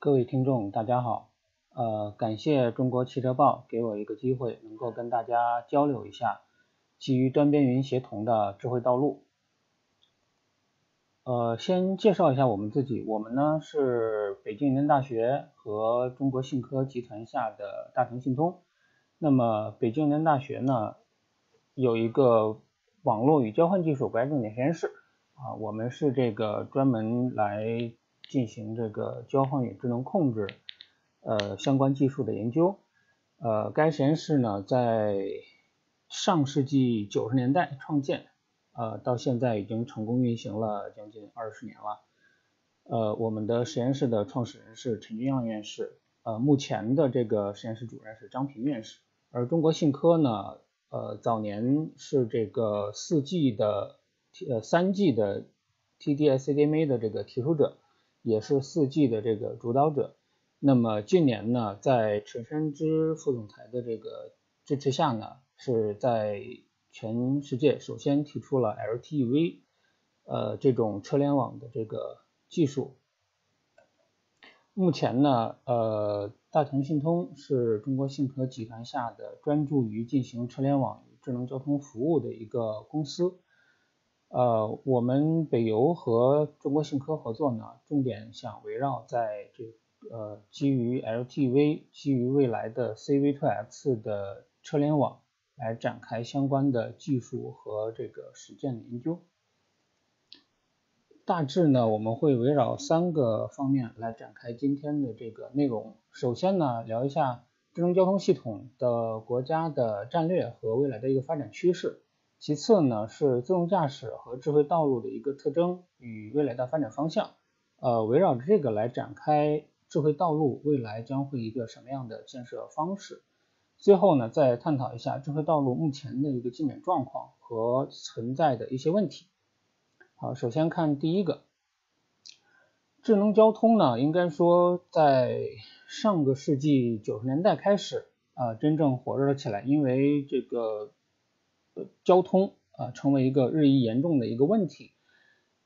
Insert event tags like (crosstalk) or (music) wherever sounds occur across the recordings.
各位听众，大家好，呃，感谢中国汽车报给我一个机会，能够跟大家交流一下基于端边云协同的智慧道路。呃，先介绍一下我们自己，我们呢是北京人大学和中国信科集团下的大腾信通。那么北京人大学呢有一个网络与交换技术国家重点实验室啊，我们是这个专门来。进行这个交换与智能控制呃相关技术的研究，呃，该实验室呢在上世纪九十年代创建，呃，到现在已经成功运行了将近二十年了。呃，我们的实验室的创始人是陈君阳院士，呃，目前的这个实验室主任是张平院士。而中国信科呢，呃，早年是这个四 G 的呃三 G 的 TD-SCDMA 的这个提出者。也是四 G 的这个主导者。那么近年呢，在陈山之副总裁的这个支持下呢，是在全世界首先提出了 LTE-V 呃这种车联网的这个技术。目前呢，呃，大同信通是中国信科集团下的专注于进行车联网与智能交通服务的一个公司。呃，我们北邮和中国信科合作呢，重点想围绕在这呃基于 LTV、基于未来的 CV2X 的车联网来展开相关的技术和这个实践研究。大致呢，我们会围绕三个方面来展开今天的这个内容。首先呢，聊一下智能交通系统的国家的战略和未来的一个发展趋势。其次呢是自动驾驶和智慧道路的一个特征与未来的发展方向，呃，围绕着这个来展开智慧道路未来将会一个什么样的建设方式。最后呢再探讨一下智慧道路目前的一个进展状况和存在的一些问题。好，首先看第一个，智能交通呢应该说在上个世纪九十年代开始啊真正火热了起来，因为这个。交通啊，成为一个日益严重的一个问题。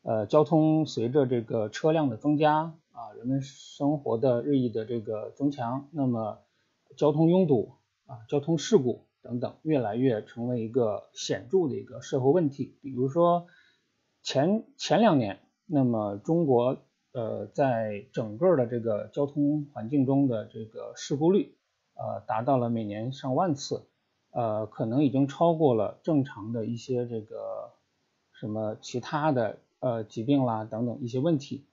呃，交通随着这个车辆的增加啊，人们生活的日益的这个增强，那么交通拥堵啊，交通事故等等，越来越成为一个显著的一个社会问题。比如说前前两年，那么中国呃，在整个的这个交通环境中的这个事故率呃，达到了每年上万次。呃，可能已经超过了正常的一些这个什么其他的呃疾病啦等等一些问题。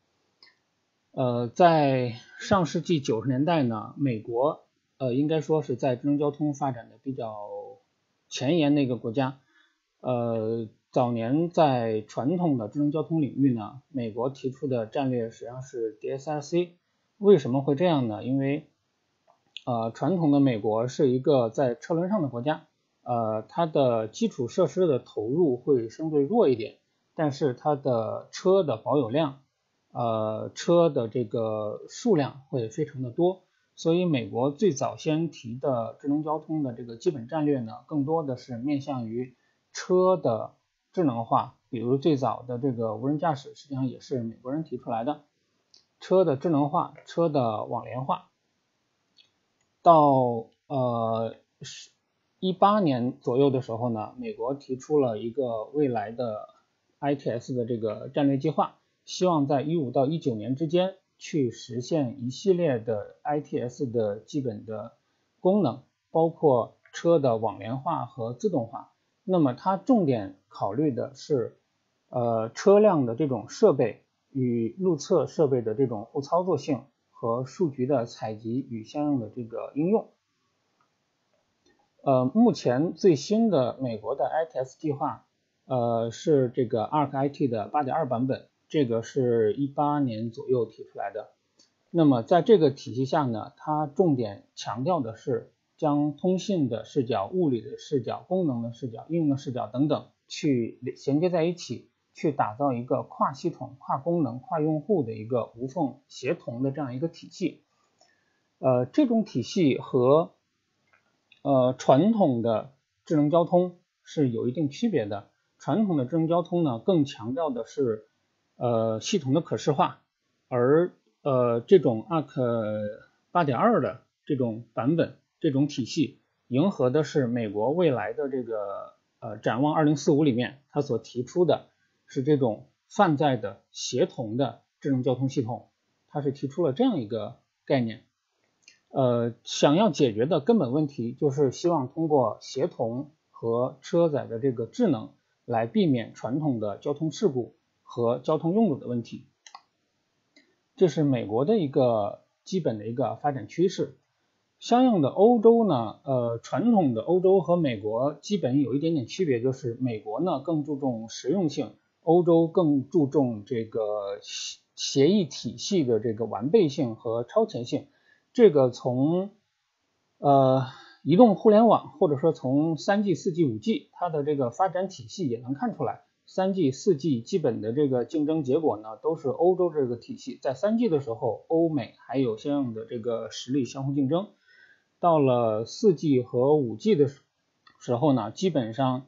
呃，在上世纪九十年代呢，美国呃应该说是在智能交通发展的比较前沿的一个国家。呃，早年在传统的智能交通领域呢，美国提出的战略实际上是 DSRC。为什么会这样呢？因为呃，传统的美国是一个在车轮上的国家，呃，它的基础设施的投入会相对弱一点，但是它的车的保有量，呃，车的这个数量会非常的多，所以美国最早先提的智能交通的这个基本战略呢，更多的是面向于车的智能化，比如最早的这个无人驾驶，实际上也是美国人提出来的，车的智能化，车的网联化。到呃一八年左右的时候呢，美国提出了一个未来的 ITS 的这个战略计划，希望在一五到一九年之间去实现一系列的 ITS 的基本的功能，包括车的网联化和自动化。那么它重点考虑的是呃车辆的这种设备与路测设备的这种互操作性。和数据的采集与相应的这个应用，呃，目前最新的美国的 ITS 计划，呃，是这个 ARC-IT 的八点二版本，这个是一八年左右提出来的。那么在这个体系下呢，它重点强调的是将通信的视角、物理的视角、功能的视角、应用的视角等等去衔接在一起。去打造一个跨系统、跨功能、跨用户的一个无缝协同的这样一个体系。呃，这种体系和呃传统的智能交通是有一定区别的。传统的智能交通呢，更强调的是呃系统的可视化，而呃这种 Arc 八点二的这种版本，这种体系，迎合的是美国未来的这个呃展望二零四五里面，它所提出的是这种泛在的协同的智能交通系统，它是提出了这样一个概念。呃，想要解决的根本问题就是希望通过协同和车载的这个智能来避免传统的交通事故和交通拥堵的问题。这是美国的一个基本的一个发展趋势。相应的，欧洲呢，呃，传统的欧洲和美国基本有一点点区别，就是美国呢更注重实用性，欧洲更注重这个协议体系的这个完备性和超前性。这个从呃移动互联网或者说从三 G、四 G、五 G 它的这个发展体系也能看出来，三 G、四 G 基本的这个竞争结果呢都是欧洲这个体系，在三 G 的时候，欧美还有相应的这个实力相互竞争，到了四 G 和五 G 的时候呢，基本上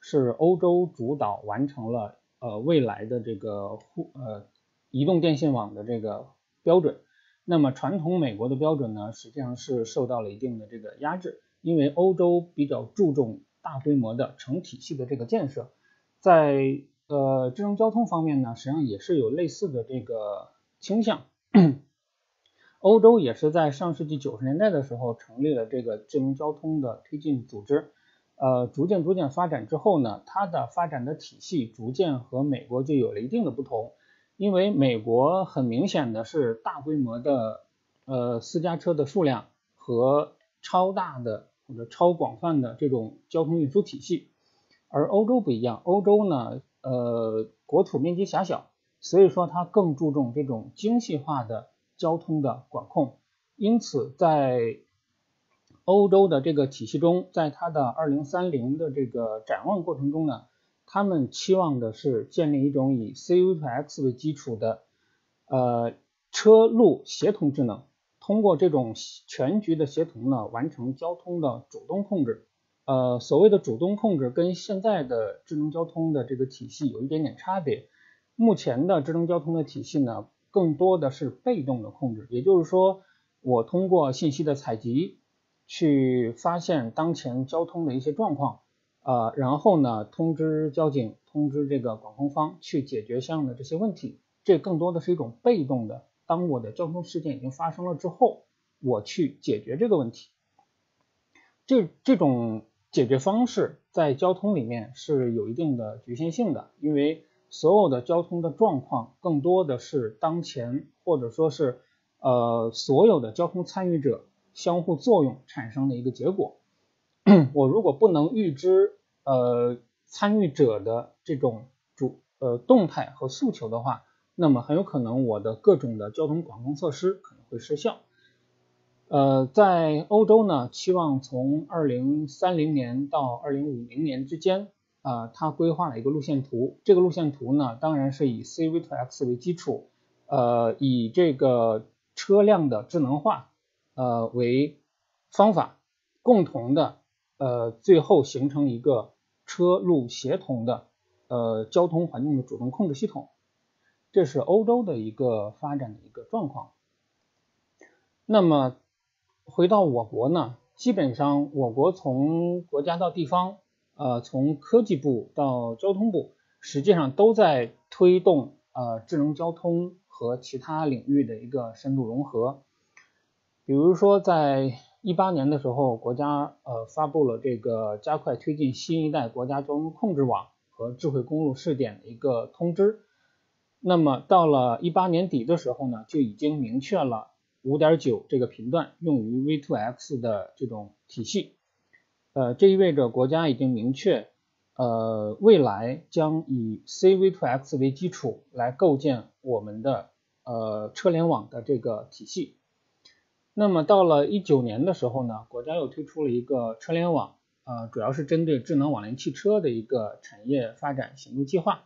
是欧洲主导完成了呃未来的这个互呃移动电信网的这个标准。那么传统美国的标准呢，实际上是受到了一定的这个压制，因为欧洲比较注重大规模的成体系的这个建设，在呃智能交通方面呢，实际上也是有类似的这个倾向。欧洲也是在上世纪九十年代的时候成立了这个智能交通的推进组织，呃，逐渐逐渐发展之后呢，它的发展的体系逐渐和美国就有了一定的不同。因为美国很明显的是大规模的呃私家车的数量和超大的或者超广泛的这种交通运输体系，而欧洲不一样，欧洲呢呃国土面积狭小，所以说它更注重这种精细化的交通的管控，因此在欧洲的这个体系中，在它的二零三零的这个展望过程中呢。他们期望的是建立一种以 C-V2X 为基础的呃车路协同智能，通过这种全局的协同呢，完成交通的主动控制。呃，所谓的主动控制跟现在的智能交通的这个体系有一点点差别。目前的智能交通的体系呢，更多的是被动的控制，也就是说，我通过信息的采集去发现当前交通的一些状况。呃，然后呢，通知交警，通知这个管控方去解决相应的这些问题。这更多的是一种被动的，当我的交通事件已经发生了之后，我去解决这个问题。这这种解决方式在交通里面是有一定的局限性的，因为所有的交通的状况更多的是当前或者说是呃所有的交通参与者相互作用产生的一个结果。我如果不能预知呃参与者的这种主呃动态和诉求的话，那么很有可能我的各种的交通管控措施可能会失效。呃，在欧洲呢，期望从二零三零年到二零五零年之间啊，它规划了一个路线图。这个路线图呢，当然是以 C-V2X 为基础，呃，以这个车辆的智能化呃为方法，共同的。呃，最后形成一个车路协同的呃交通环境的主动控制系统，这是欧洲的一个发展的一个状况。那么回到我国呢，基本上我国从国家到地方，呃，从科技部到交通部，实际上都在推动呃智能交通和其他领域的一个深度融合，比如说在。一八年的时候，国家呃发布了这个加快推进新一代国家交通控制网和智慧公路试点的一个通知。那么到了一八年底的时候呢，就已经明确了五点九这个频段用于 V2X 的这种体系。呃，这意味着国家已经明确，呃，未来将以 CV2X 为基础来构建我们的呃车联网的这个体系。那么到了一九年的时候呢，国家又推出了一个车联网，呃，主要是针对智能网联汽车的一个产业发展行动计划。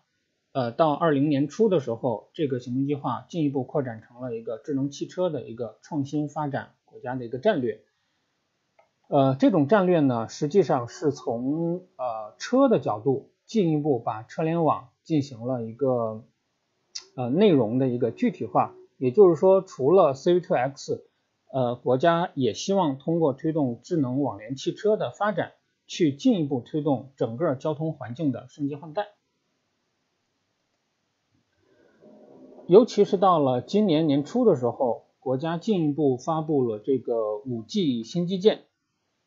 呃，到二零年初的时候，这个行动计划进一步扩展成了一个智能汽车的一个创新发展国家的一个战略。呃，这种战略呢，实际上是从呃车的角度进一步把车联网进行了一个呃内容的一个具体化。也就是说，除了 C-V2X，呃，国家也希望通过推动智能网联汽车的发展，去进一步推动整个交通环境的升级换代。尤其是到了今年年初的时候，国家进一步发布了这个五 G 新基建，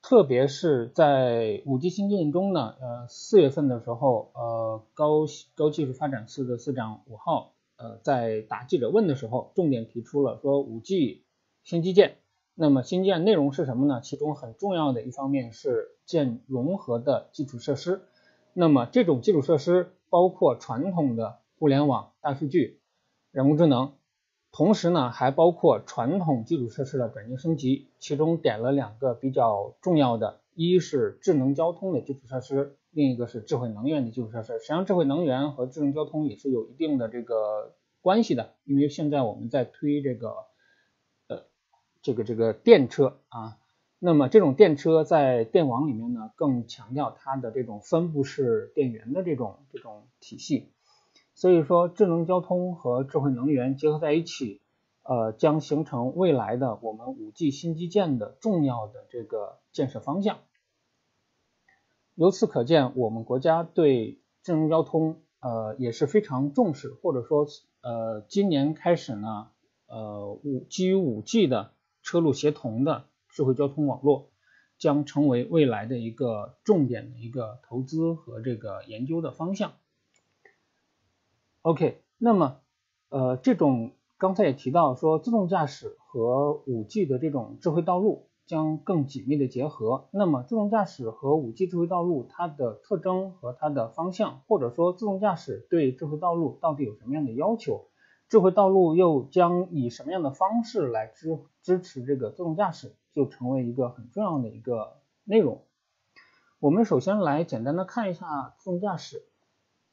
特别是在五 G 新基建中呢，呃，四月份的时候，呃，高高技术发展司的司长武浩，呃，在答记者问的时候，重点提出了说五 G 新基建。那么新建内容是什么呢？其中很重要的一方面是建融合的基础设施。那么这种基础设施包括传统的互联网、大数据。人工智能，同时呢还包括传统基础设施的转型升级，其中点了两个比较重要的，一是智能交通的基础设施，另一个是智慧能源的基础设施。实际上，智慧能源和智能交通也是有一定的这个关系的，因为现在我们在推这个这个这个电车啊，那么这种电车在电网里面呢，更强调它的这种分布式电源的这种这种体系。所以说，智能交通和智慧能源结合在一起，呃，将形成未来的我们五 G 新基建的重要的这个建设方向。由此可见，我们国家对智能交通，呃，也是非常重视，或者说，呃，今年开始呢，呃，五基于五 G 的车路协同的智慧交通网络，将成为未来的一个重点的一个投资和这个研究的方向。OK，那么呃，这种刚才也提到说，自动驾驶和五 G 的这种智慧道路将更紧密的结合。那么，自动驾驶和五 G 智慧道路它的特征和它的方向，或者说自动驾驶对智慧道路到底有什么样的要求？智慧道路又将以什么样的方式来支支持这个自动驾驶，就成为一个很重要的一个内容。我们首先来简单的看一下自动驾驶。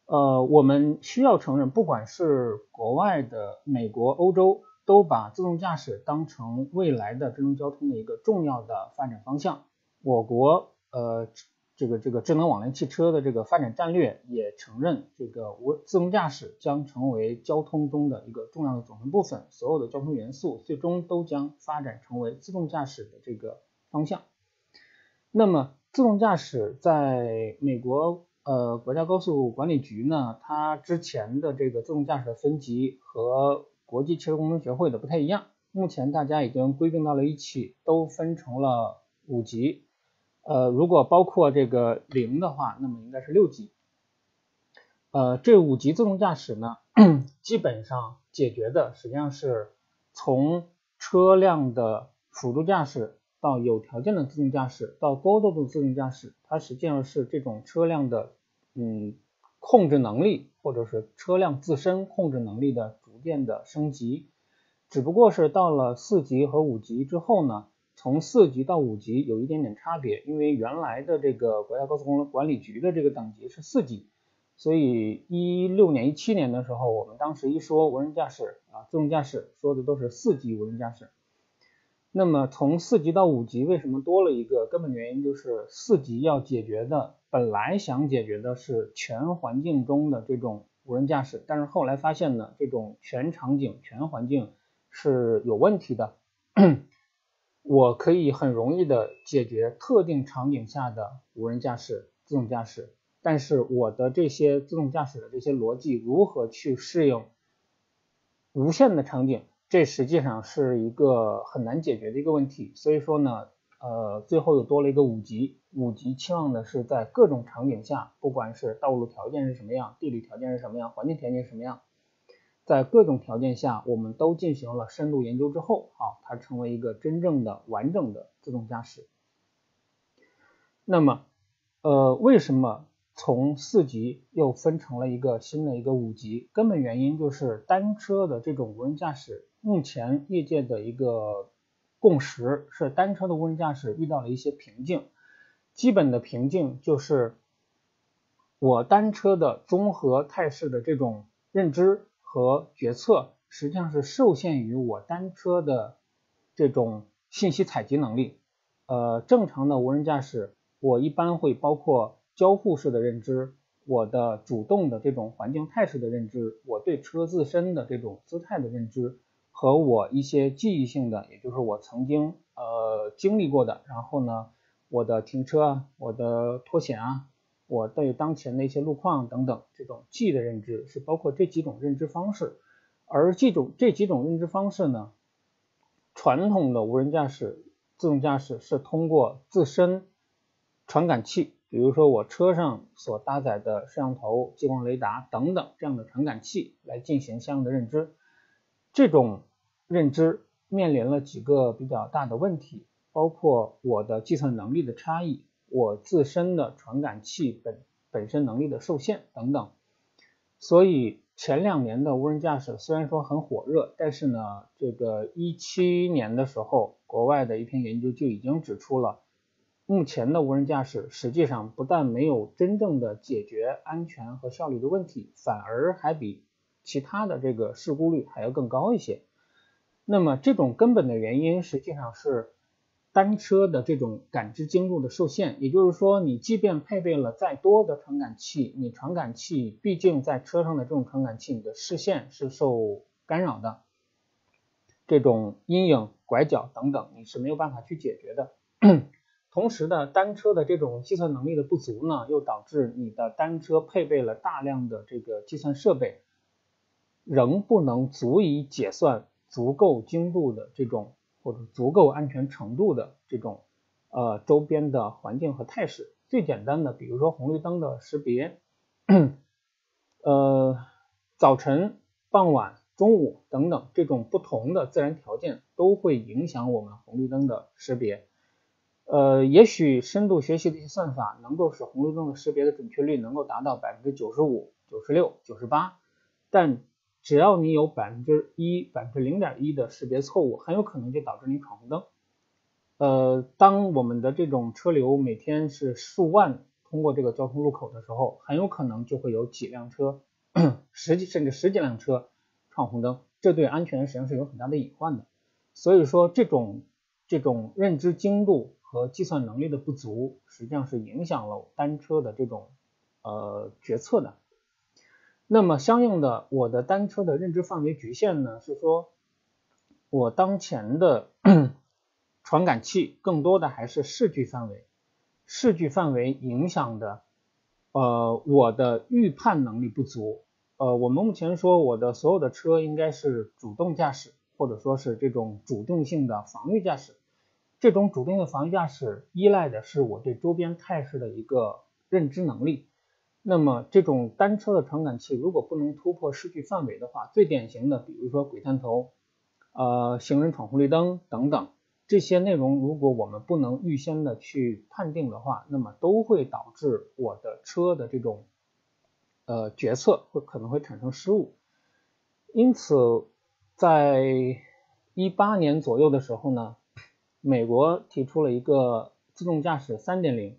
呃，我们需要承认，不管是国外的美国、欧洲，都把自动驾驶当成未来的智能交通的一个重要的发展方向。我国呃，这个这个智能网联汽车的这个发展战略也承认，这个无自动驾驶将成为交通中的一个重要的组成部分，所有的交通元素最终都将发展成为自动驾驶的这个方向。那么，自动驾驶在美国。呃，国家高速管理局呢，它之前的这个自动驾驶的分级和国际汽车工程学会的不太一样，目前大家已经规定到了一起，都分成了五级。呃，如果包括这个零的话，那么应该是六级。呃，这五级自动驾驶呢，基本上解决的实际上是从车辆的辅助驾驶。到有条件的自动驾驶，到高度的自动驾驶，它实际上是这种车辆的嗯控制能力，或者是车辆自身控制能力的逐渐的升级。只不过是到了四级和五级之后呢，从四级到五级有一点点差别，因为原来的这个国家高速公路管理局的这个等级是四级，所以一六年、一七年的时候，我们当时一说无人驾驶啊，自动驾驶说的都是四级无人驾驶。那么从四级到五级，为什么多了一个根本原因？就是四级要解决的，本来想解决的是全环境中的这种无人驾驶，但是后来发现呢，这种全场景、全环境是有问题的。(coughs) 我可以很容易的解决特定场景下的无人驾驶、自动驾驶，但是我的这些自动驾驶的这些逻辑如何去适应无限的场景？这实际上是一个很难解决的一个问题，所以说呢，呃，最后又多了一个五级，五级期望的是在各种场景下，不管是道路条件是什么样，地理条件是什么样，环境条件是什么样，在各种条件下，我们都进行了深度研究之后，啊，它成为一个真正的完整的自动驾驶。那么，呃，为什么？从四级又分成了一个新的一个五级，根本原因就是单车的这种无人驾驶，目前业界的一个共识是单车的无人驾驶遇到了一些瓶颈。基本的瓶颈就是我单车的综合态势的这种认知和决策，实际上是受限于我单车的这种信息采集能力。呃，正常的无人驾驶，我一般会包括。交互式的认知，我的主动的这种环境态势的认知，我对车自身的这种姿态的认知，和我一些记忆性的，也就是我曾经呃经历过的，然后呢，我的停车啊，我的脱险啊，我对当前的一些路况等等这种记忆的认知是包括这几种认知方式，而这种这几种认知方式呢，传统的无人驾驶、自动驾驶是通过自身传感器。比如说我车上所搭载的摄像头、激光雷达等等这样的传感器来进行相应的认知，这种认知面临了几个比较大的问题，包括我的计算能力的差异，我自身的传感器本本身能力的受限等等。所以前两年的无人驾驶虽然说很火热，但是呢，这个一七年的时候，国外的一篇研究就已经指出了。目前的无人驾驶实际上不但没有真正的解决安全和效率的问题，反而还比其他的这个事故率还要更高一些。那么这种根本的原因实际上是单车的这种感知精度的受限，也就是说，你即便配备了再多的传感器，你传感器毕竟在车上的这种传感器，你的视线是受干扰的，这种阴影、拐角等等，你是没有办法去解决的。同时呢，单车的这种计算能力的不足呢，又导致你的单车配备了大量的这个计算设备，仍不能足以解算足够精度的这种或者足够安全程度的这种呃周边的环境和态势。最简单的，比如说红绿灯的识别，(clears throat) 呃，早晨、傍晚、中午等等这种不同的自然条件都会影响我们红绿灯的识别。呃，也许深度学习的一些算法能够使红绿灯的识别的准确率能够达到百分之九十五、九十六、九十八，但只要你有百分之一、百分之零点一的识别错误，很有可能就导致你闯红灯。呃，当我们的这种车流每天是数万通过这个交通路口的时候，很有可能就会有几辆车，(clears throat) 十几甚至十几辆车闯红灯，这对安全实际上是有很大的隐患的。所以说，这种这种认知精度。和计算能力的不足，实际上是影响了单车的这种呃决策的。那么相应的，我的单车的认知范围局限呢，是说我当前的 (coughs) 传感器更多的还是视距范围，视距范围影响的呃我的预判能力不足。呃，我们目前说我的所有的车应该是主动驾驶，或者说是这种主动性的防御驾驶。这种主动的防御驾驶依赖的是我对周边态势的一个认知能力。那么，这种单车的传感器如果不能突破视距范围的话，最典型的，比如说鬼探头、呃行人闯红绿灯等等这些内容，如果我们不能预先的去判定的话，那么都会导致我的车的这种呃决策会可能会产生失误。因此，在一八年左右的时候呢。美国提出了一个自动驾驶三点零，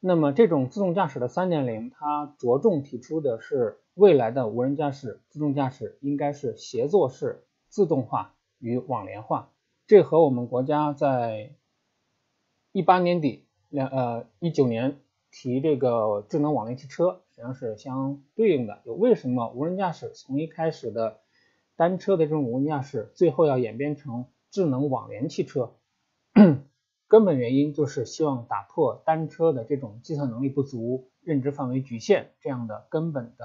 那么这种自动驾驶的三点零，它着重提出的是未来的无人驾驶、自动驾驶应该是协作式自动化与网联化，这和我们国家在一八年底两呃一九年提这个智能网联汽车实际上是相对应的。就为什么无人驾驶从一开始的单车的这种无人驾驶，最后要演变成智能网联汽车？(coughs) 根本原因就是希望打破单车的这种计算能力不足、认知范围局限这样的根本的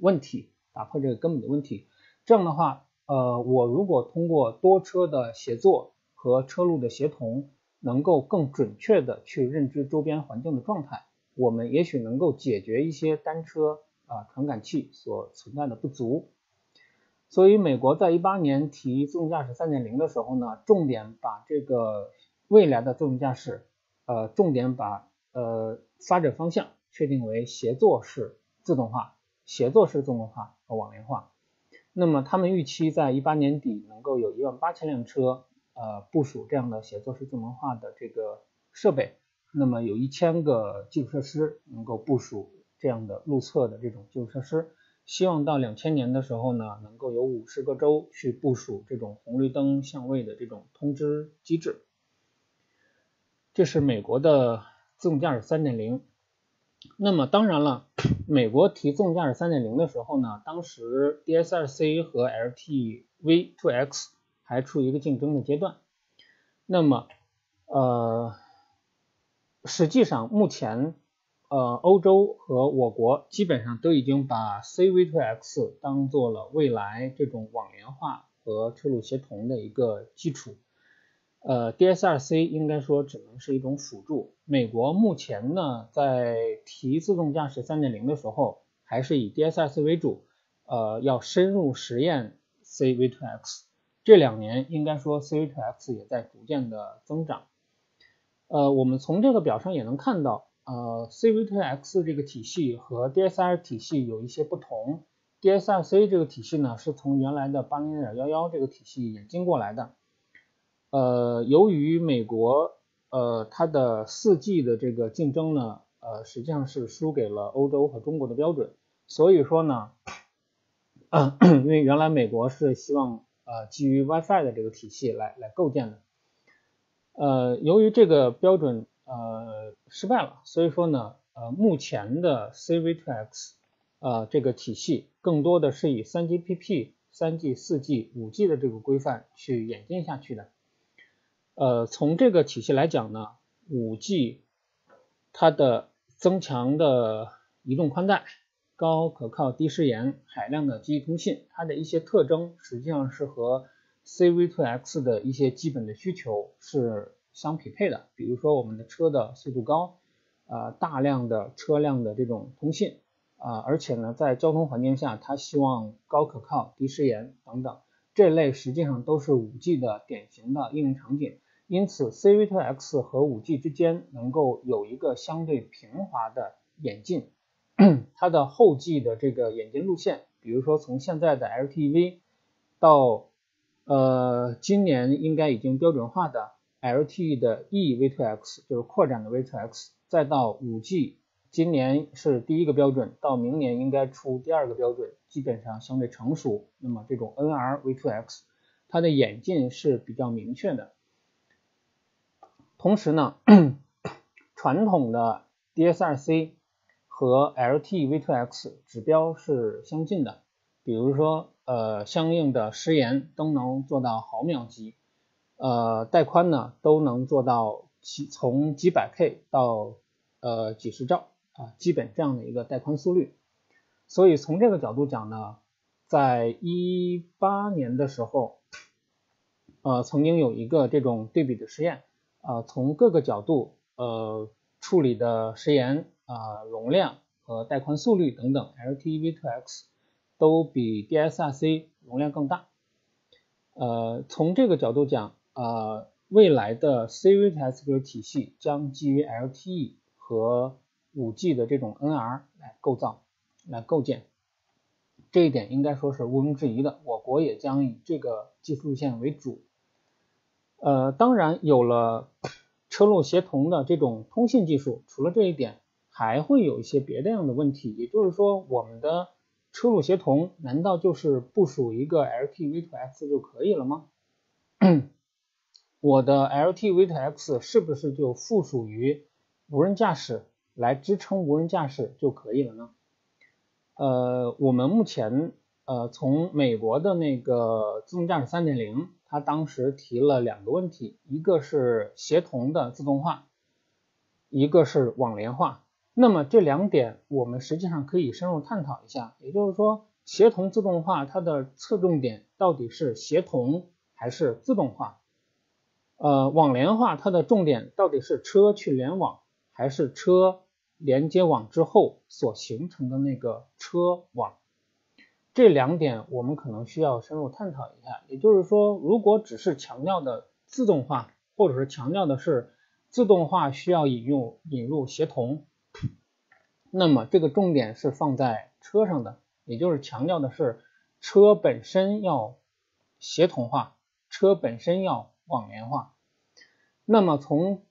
问题，打破这个根本的问题。这样的话，呃，我如果通过多车的协作和车路的协同，能够更准确的去认知周边环境的状态，我们也许能够解决一些单车啊传感器所存在的不足。所以，美国在一八年提自动驾驶三点零的时候呢，重点把这个。未来的自动驾驶，呃，重点把呃发展方向确定为协作式自动化、协作式自动化和网联化。那么他们预期在一八年底能够有一万八千辆车，呃，部署这样的协作式自动化的这个设备。那么有一千个基础设施能够部署这样的路测的这种基础设施。希望到两千年的时候呢，能够有五十个州去部署这种红绿灯相位的这种通知机制。这是美国的自动驾驶三点零。那么当然了，美国提自动驾驶三点零的时候呢，当时 DSRC 和 LTV2X 还处于一个竞争的阶段。那么，呃，实际上目前，呃，欧洲和我国基本上都已经把 C-V2X 当做了未来这种网联化和车路协同的一个基础。呃，DSRC 应该说只能是一种辅助。美国目前呢，在提自动驾驶3.0的时候，还是以 DSRC 为主，呃，要深入实验 CV2X。这两年应该说 CV2X 也在逐渐的增长。呃，我们从这个表上也能看到，呃，CV2X 这个体系和 DSR 体系有一些不同。DSRC 这个体系呢，是从原来的80.11这个体系演进过来的。呃，由于美国呃它的四 G 的这个竞争呢，呃实际上是输给了欧洲和中国的标准，所以说呢，(clears throat) 因为原来美国是希望呃基于 WiFi 的这个体系来来构建的，呃由于这个标准呃失败了，所以说呢，呃目前的 CV2X 呃这个体系更多的是以 3GPP、3G、4G、5G 的这个规范去演进下去的。呃，从这个体系来讲呢，五 G 它的增强的移动宽带、高可靠低时延、海量的基于通信，它的一些特征实际上是和 CV2X 的一些基本的需求是相匹配的。比如说我们的车的速度高，啊，大量的车辆的这种通信，啊，而且呢，在交通环境下，它希望高可靠、低时延等等，这类实际上都是五 G 的典型的应用场景。因此，CV2X 和 5G 之间能够有一个相对平滑的演进，它的后继的这个演进路线，比如说从现在的 LTE 到呃今年应该已经标准化的 LTE 的 eV2X，就是扩展的 V2X，再到 5G，今年是第一个标准，到明年应该出第二个标准，基本上相对成熟。那么这种 NR-V2X，它的演进是比较明确的。同时呢，(clears throat) 传统的 DSRC 和 LTV2X 指标是相近的，比如说呃相应的时延都能做到毫秒级，呃带宽呢都能做到几从几百 K 到呃几十兆啊，基本这样的一个带宽速率。所以从这个角度讲呢，在一八年的时候，呃曾经有一个这种对比的实验。啊，从各个角度，呃，处理的时延啊、容量和带宽速率等等，LTE-V2X 都比 DSRC 容量更大。呃，从这个角度讲，啊，未来的 C-V2X 体系将基于 LTE 和 5G 的这种 NR 来构造、来构建，这一点应该说是毋庸置疑的。我国也将以这个技术路线为主。呃，当然有了车路协同的这种通信技术，除了这一点，还会有一些别的样的问题。也就是说，我们的车路协同难道就是部署一个 LTV2X 就可以了吗？我的 LTV2X 是不是就附属于无人驾驶来支撑无人驾驶就可以了呢？呃，我们目前呃从美国的那个自动驾驶3.0。他当时提了两个问题，一个是协同的自动化，一个是网联化。那么这两点我们实际上可以深入探讨一下。也就是说，协同自动化它的侧重点到底是协同还是自动化？呃，网联化它的重点到底是车去联网，还是车连接网之后所形成的那个车网？这两点我们可能需要深入探讨一下。也就是说，如果只是强调的自动化，或者是强调的是自动化需要引用引入协同，那么这个重点是放在车上的，也就是强调的是车本身要协同化，车本身要网联化。那么从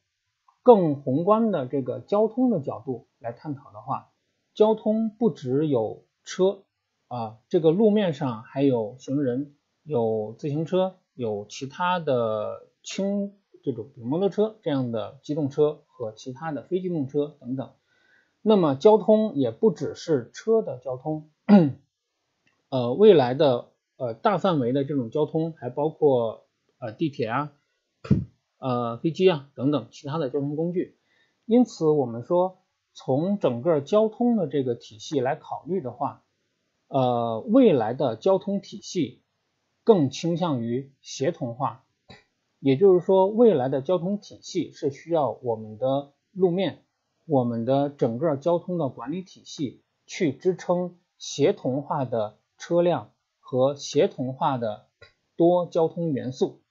更宏观的这个交通的角度来探讨的话，交通不只有车。啊，这个路面上还有行人，有自行车，有其他的轻这种比如摩托车这样的机动车和其他的非机动车等等。那么交通也不只是车的交通，呃，未来的呃大范围的这种交通还包括呃地铁啊、呃飞机啊等等其他的交通工具。因此，我们说从整个交通的这个体系来考虑的话，呃，未来的交通体系更倾向于协同化，也就是说，未来的交通体系是需要我们的路面、我们的整个交通的管理体系去支撑协同化的车辆和协同化的多交通元素。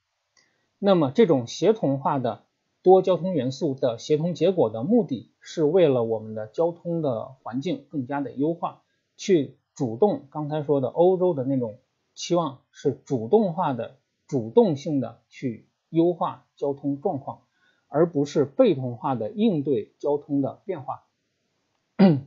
那么，这种协同化的多交通元素的协同结果的目的是为了我们的交通的环境更加的优化，去主动刚才说的欧洲的那种期望是主动化的、主动性的去优化交通状况，而不是被动化的应对交通的变化。(clears throat)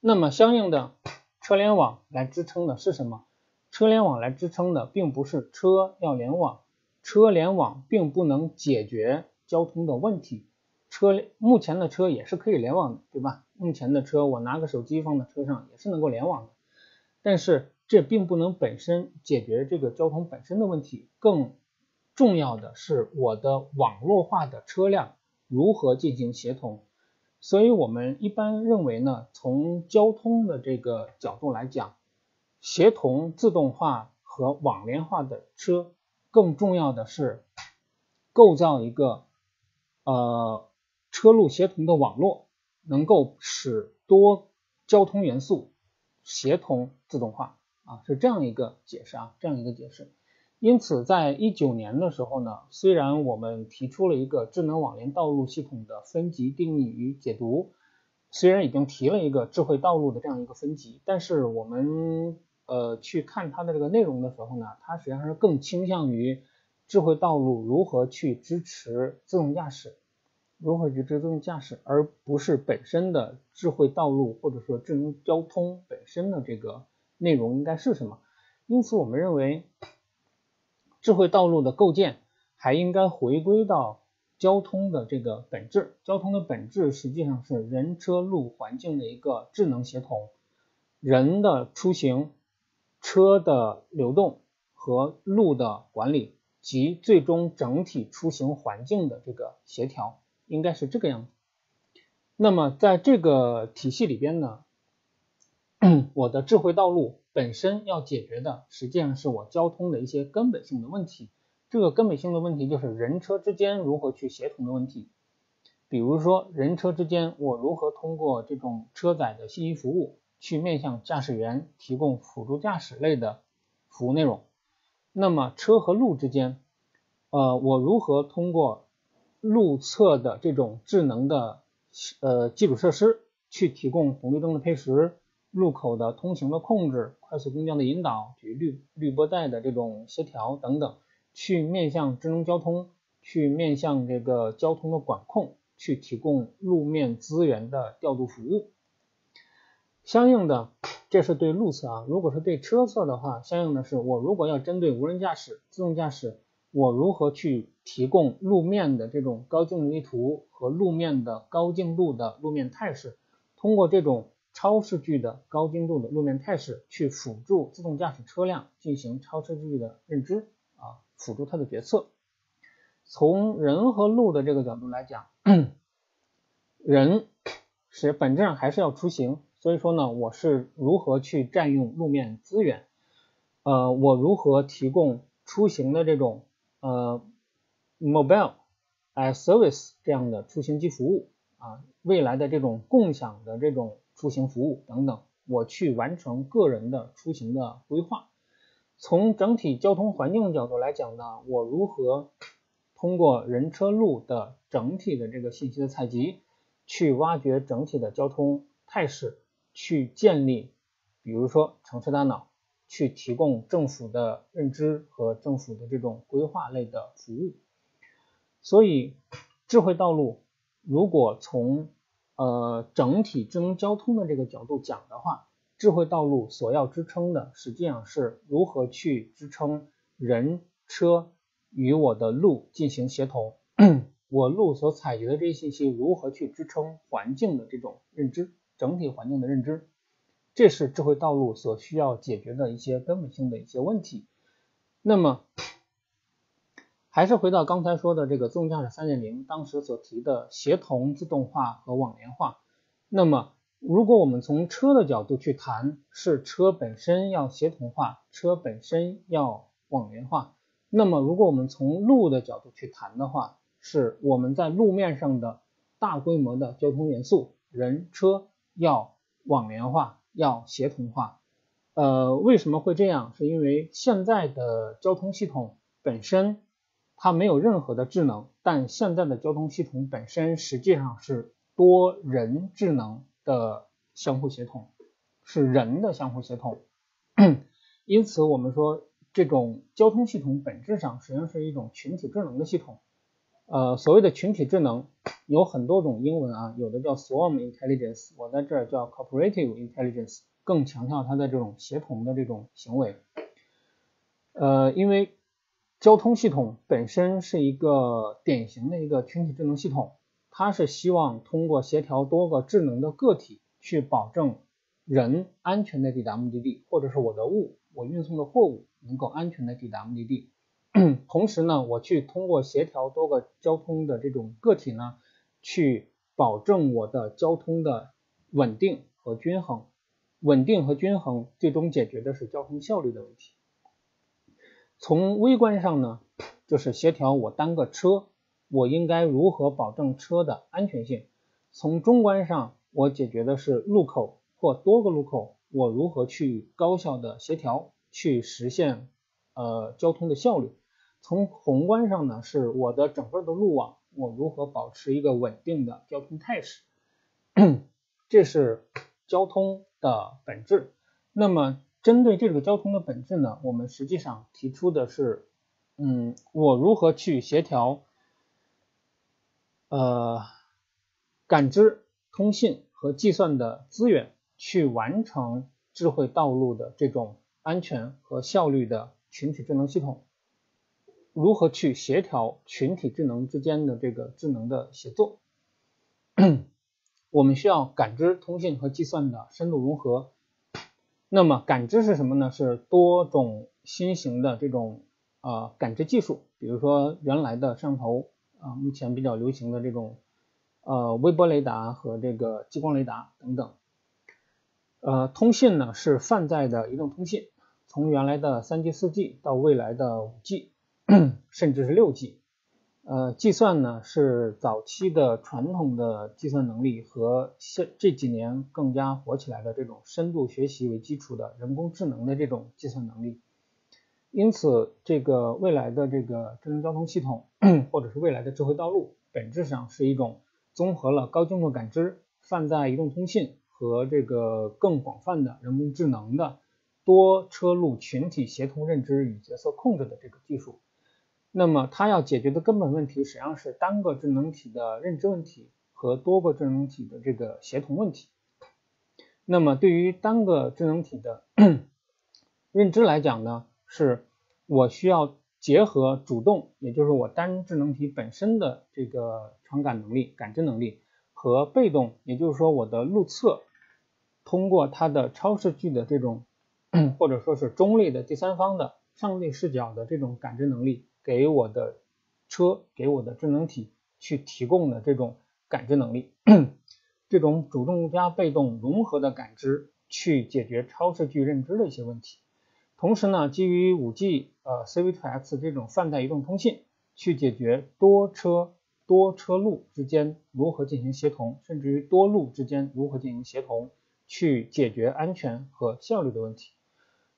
那么相应的 (coughs) 车联网来支撑的是什么？车联网来支撑的并不是车要联网，车联网并不能解决。交通的问题，车目前的车也是可以联网的，对吧？目前的车我拿个手机放在车上也是能够联网的，但是这并不能本身解决这个交通本身的问题，更重要的是我的网络化的车辆如何进行协同。所以我们一般认为呢，从交通的这个角度来讲，协同自动化和网联化的车，更重要的是构造一个。呃，车路协同的网络能够使多交通元素协同自动化啊，是这样一个解释啊，这样一个解释。因此，在一九年的时候呢，虽然我们提出了一个智能网联道路系统的分级定义与解读，虽然已经提了一个智慧道路的这样一个分级，但是我们呃去看它的这个内容的时候呢，它实际上是更倾向于。智慧道路如何去支持自动驾驶？如何去支持自动驾驶，而不是本身的智慧道路或者说智能交通本身的这个内容应该是什么？因此，我们认为智慧道路的构建还应该回归到交通的这个本质。交通的本质实际上是人车路环境的一个智能协同，人的出行、车的流动和路的管理。及最终整体出行环境的这个协调，应该是这个样子。那么在这个体系里边呢，我的智慧道路本身要解决的，实际上是我交通的一些根本性的问题。这个根本性的问题就是人车之间如何去协同的问题。比如说人车之间，我如何通过这种车载的信息服务，去面向驾驶员提供辅助驾驶类的服务内容。那么车和路之间，呃，我如何通过路侧的这种智能的呃基础设施去提供红绿灯的配时、路口的通行的控制、快速公交的引导及绿绿波带的这种协调等等，去面向智能交通，去面向这个交通的管控，去提供路面资源的调度服务。相应的，这是对路侧啊。如果是对车侧的话，相应的是我如果要针对无人驾驶、自动驾驶，我如何去提供路面的这种高精度地图和路面的高精度的路面态势，通过这种超视距的高精度的路面态势去辅助自动驾驶车辆进行超视距的认知啊，辅助它的决策。从人和路的这个角度来讲，(coughs) 人是本质上还是要出行。所以说呢，我是如何去占用路面资源？呃，我如何提供出行的这种呃 mobile as service 这样的出行机服务啊？未来的这种共享的这种出行服务等等，我去完成个人的出行的规划。从整体交通环境角度来讲呢，我如何通过人车路的整体的这个信息的采集，去挖掘整体的交通态势？去建立，比如说城市大脑，去提供政府的认知和政府的这种规划类的服务。所以，智慧道路如果从呃整体智能交通的这个角度讲的话，智慧道路所要支撑的实际上是如何去支撑人车与我的路进行协同，我路所采集的这些信息如何去支撑环境的这种认知。整体环境的认知，这是智慧道路所需要解决的一些根本性的一些问题。那么，还是回到刚才说的这个自动驾驶三点零当时所提的协同自动化和网联化。那么，如果我们从车的角度去谈，是车本身要协同化，车本身要网联化。那么，如果我们从路的角度去谈的话，是我们在路面上的大规模的交通元素，人车要网联化，要协同化。呃，为什么会这样？是因为现在的交通系统本身它没有任何的智能，但现在的交通系统本身实际上是多人智能的相互协同，是人的相互协同。因此，我们说。这种交通系统本质上实际上是一种群体智能的系统。呃，所谓的群体智能有很多种英文啊，有的叫 swarm intelligence，我在这儿叫 cooperative intelligence，更强调它的这种协同的这种行为。呃，因为交通系统本身是一个典型的一个群体智能系统，它是希望通过协调多个智能的个体去保证人安全的抵达目的地，或者是我的物，我运送的货物。能够安全的抵达目的地，同时呢，我去通过协调多个交通的这种个体呢，去保证我的交通的稳定和均衡。稳定和均衡最终解决的是交通效率的问题。从微观上呢，(smacks lips) 就是协调我单个车，我应该如何保证车的安全性。从中观上，我解决的是路口或多个路口，我如何去高效的协调。去实现呃交通的效率。从宏观上呢，是我的整个的路网，我如何保持一个稳定的交通态势，(clears throat) 这是交通的本质。那么针对这个交通的本质呢，我们实际上提出的是，嗯，我如何去协调呃感知、通信和计算的资源，去完成智慧道路的这种。安全和效率的群体智能系统，如何去协调群体智能之间的这个智能的协作？(coughs) 我们需要感知、通信和计算的深度融合。那么感知是什么呢？是多种新型的这种呃感知技术，比如说原来的摄像头啊，目前比较流行的这种呃微波雷达和这个激光雷达等等。呃，通信呢是泛在的移动通信。从原来的三 G、四 G 到未来的五 G，(clears throat) 甚至是六 G，呃，计算呢是早期的传统的计算能力和现这几年更加火起来的这种深度学习为基础的人工智能的这种计算能力。因此，这个未来的这个智能交通系统或者是未来的智慧道路，本质上是一种综合了高精度感知、泛在移动通信和这个更广泛的人工智能的。多车路群体协同认知与决策控制的这个技术，那么它要解决的根本问题实际上是单个智能体的认知问题和多个智能体的这个协同问题。那么对于单个智能体的 (clears throat) 认知来讲呢，是我需要结合主动，也就是我单智能体本身的这个传感能力、感知能力和被动，也就是说我的路测通过它的超视距的这种。(clears throat) 或者说是中立的第三方的上帝视角的这种感知能力，给我的车给我的智能体去提供的这种感知能力，(clears throat) 这种主动加被动融合的感知，去解决超视距认知的一些问题。同时呢，基于五 G 呃 C-V2X 这种泛在移动通信，去解决多车多车路之间如何进行协同，甚至于多路之间如何进行协同，去解决安全和效率的问题。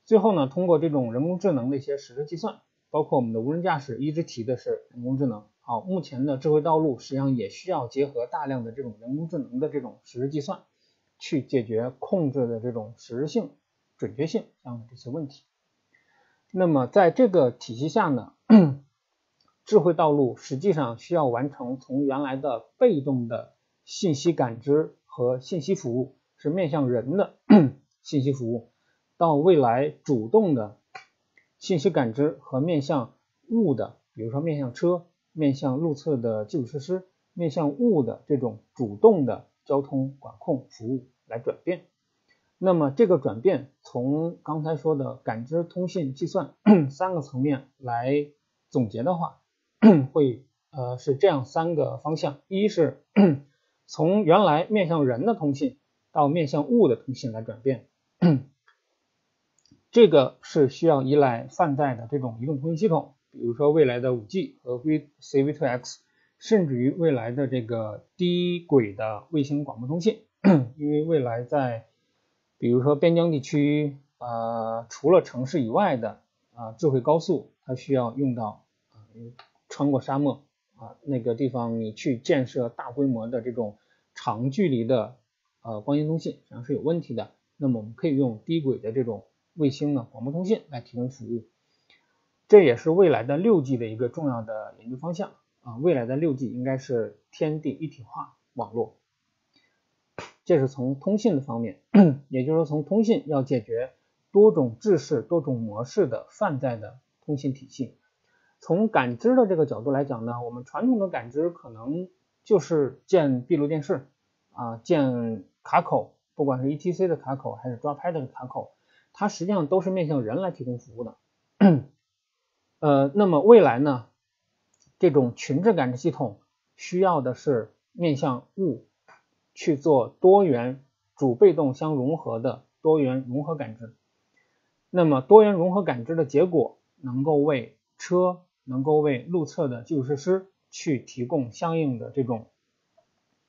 最后呢，通过这种人工智能的一些实时计算，包括我们的无人驾驶一直提的是人工智能。好，目前的智慧道路实际上也需要结合大量的这种人工智能的这种实时计算，去解决控制的这种实时性、准确性这样的这些问题。那么在这个体系下呢，智慧道路实际上需要完成从原来的被动的信息感知和信息服务，是面向人的 (coughs) 信息服务。到未来主动的信息感知和面向物的，比如说面向车、面向路侧的基础设施、面向物的这种主动的交通管控服务来转变。那么这个转变从刚才说的感知、通信、计算 (clears throat) 三个层面来总结的话，会呃是这样三个方向：一是 (clears throat) 从原来面向人的通信到面向物的通信来转变，这个是需要依赖泛在的这种移动通信系统，比如说未来的 5G 和 V-CV2X，甚至于未来的这个低轨的卫星广播通信，(clears throat) 因为未来在比如说边疆地区，呃，除了城市以外的啊智慧高速，它需要用到啊穿过沙漠啊那个地方，你去建设大规模的这种长距离的呃光纤通信，实际上是有问题的。那么我们可以用低轨的这种卫星呢广播通信来提供服务，这也是未来的六 G 的一个重要的研究方向啊。未来的六 G 应该是天地一体化网络。这是从通信的方面，也就是说，从通信要解决多种制式、多种模式的泛在的通信体系。从感知的这个角度来讲呢，我们传统的感知可能就是建闭路电视啊，建卡口，不管是 ETC 的卡口还是抓拍的卡口，它实际上都是面向人来提供服务的。呃，那么未来呢，这种群智感知系统需要的是面向物。去做多元主被动相融合的多元融合感知，那么多元融合感知的结果，能够为车，能够为路侧的基础设施去提供相应的这种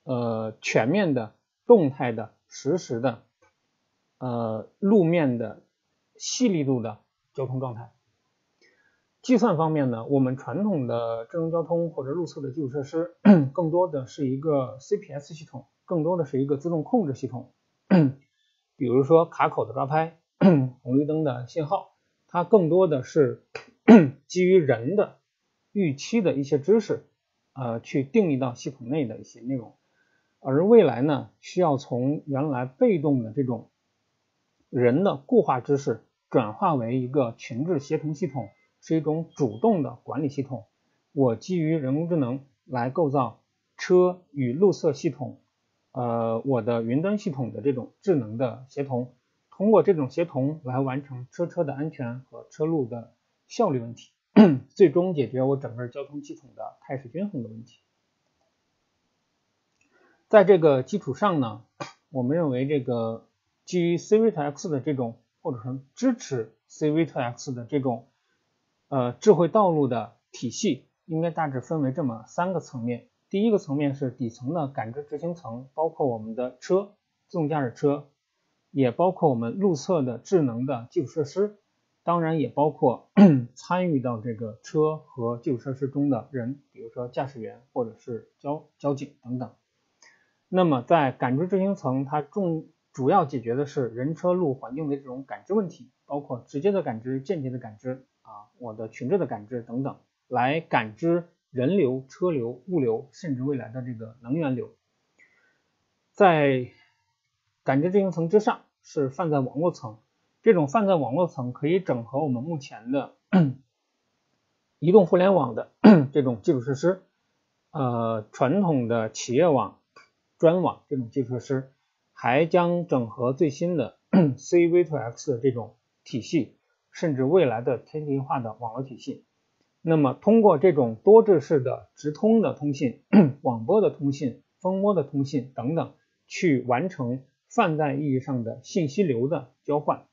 呃全面的动态的实时的呃路面的细腻度的交通状态。计算方面呢，我们传统的智能交通或者路侧的基础设施，更多的是一个 CPS 系统。更多的是一个自动控制系统，比如说卡口的抓拍、红绿灯的信号，它更多的是 (coughs) 基于人的预期的一些知识，呃，去定义到系统内的一些内容。而未来呢，需要从原来被动的这种人的固化知识，转化为一个群智协同系统，是一种主动的管理系统。我基于人工智能来构造车与路测系统。呃，我的云端系统的这种智能的协同，通过这种协同来完成车车的安全和车路的效率问题，(coughs) 最终解决我整个交通系统的态势均衡的问题。在这个基础上呢，我们认为这个基于 C-V2X 的这种，或者说支持 C-V2X 的这种呃智慧道路的体系，应该大致分为这么三个层面。第一个层面是底层的感知执行层，包括我们的车、自动驾驶车，也包括我们路侧的智能的基础设施，当然也包括 (clears throat) 参与到这个车和基础设施中的人，比如说驾驶员或者是交交警等等。那么在感知执行层，它重主要解决的是人车路环境的这种感知问题，包括直接的感知、间接的感知啊，我的群众的感知等等，来感知。人流、车流、物流，甚至未来的这个能源流，在感知执行层之上是泛在网络层。这种泛在网络层可以整合我们目前的 (clears throat) 移动互联网的 (clears throat) 这种基础设施，呃，传统的企业网、专网这种基础设施，还将整合最新的 (clears throat) C-V2X 的这种体系，甚至未来的天地化的网络体系。那么，通过这种多制式的直通的通信、(clears throat) 网播的通信、蜂窝的通信等等，去完成泛在意义上的信息流的交换。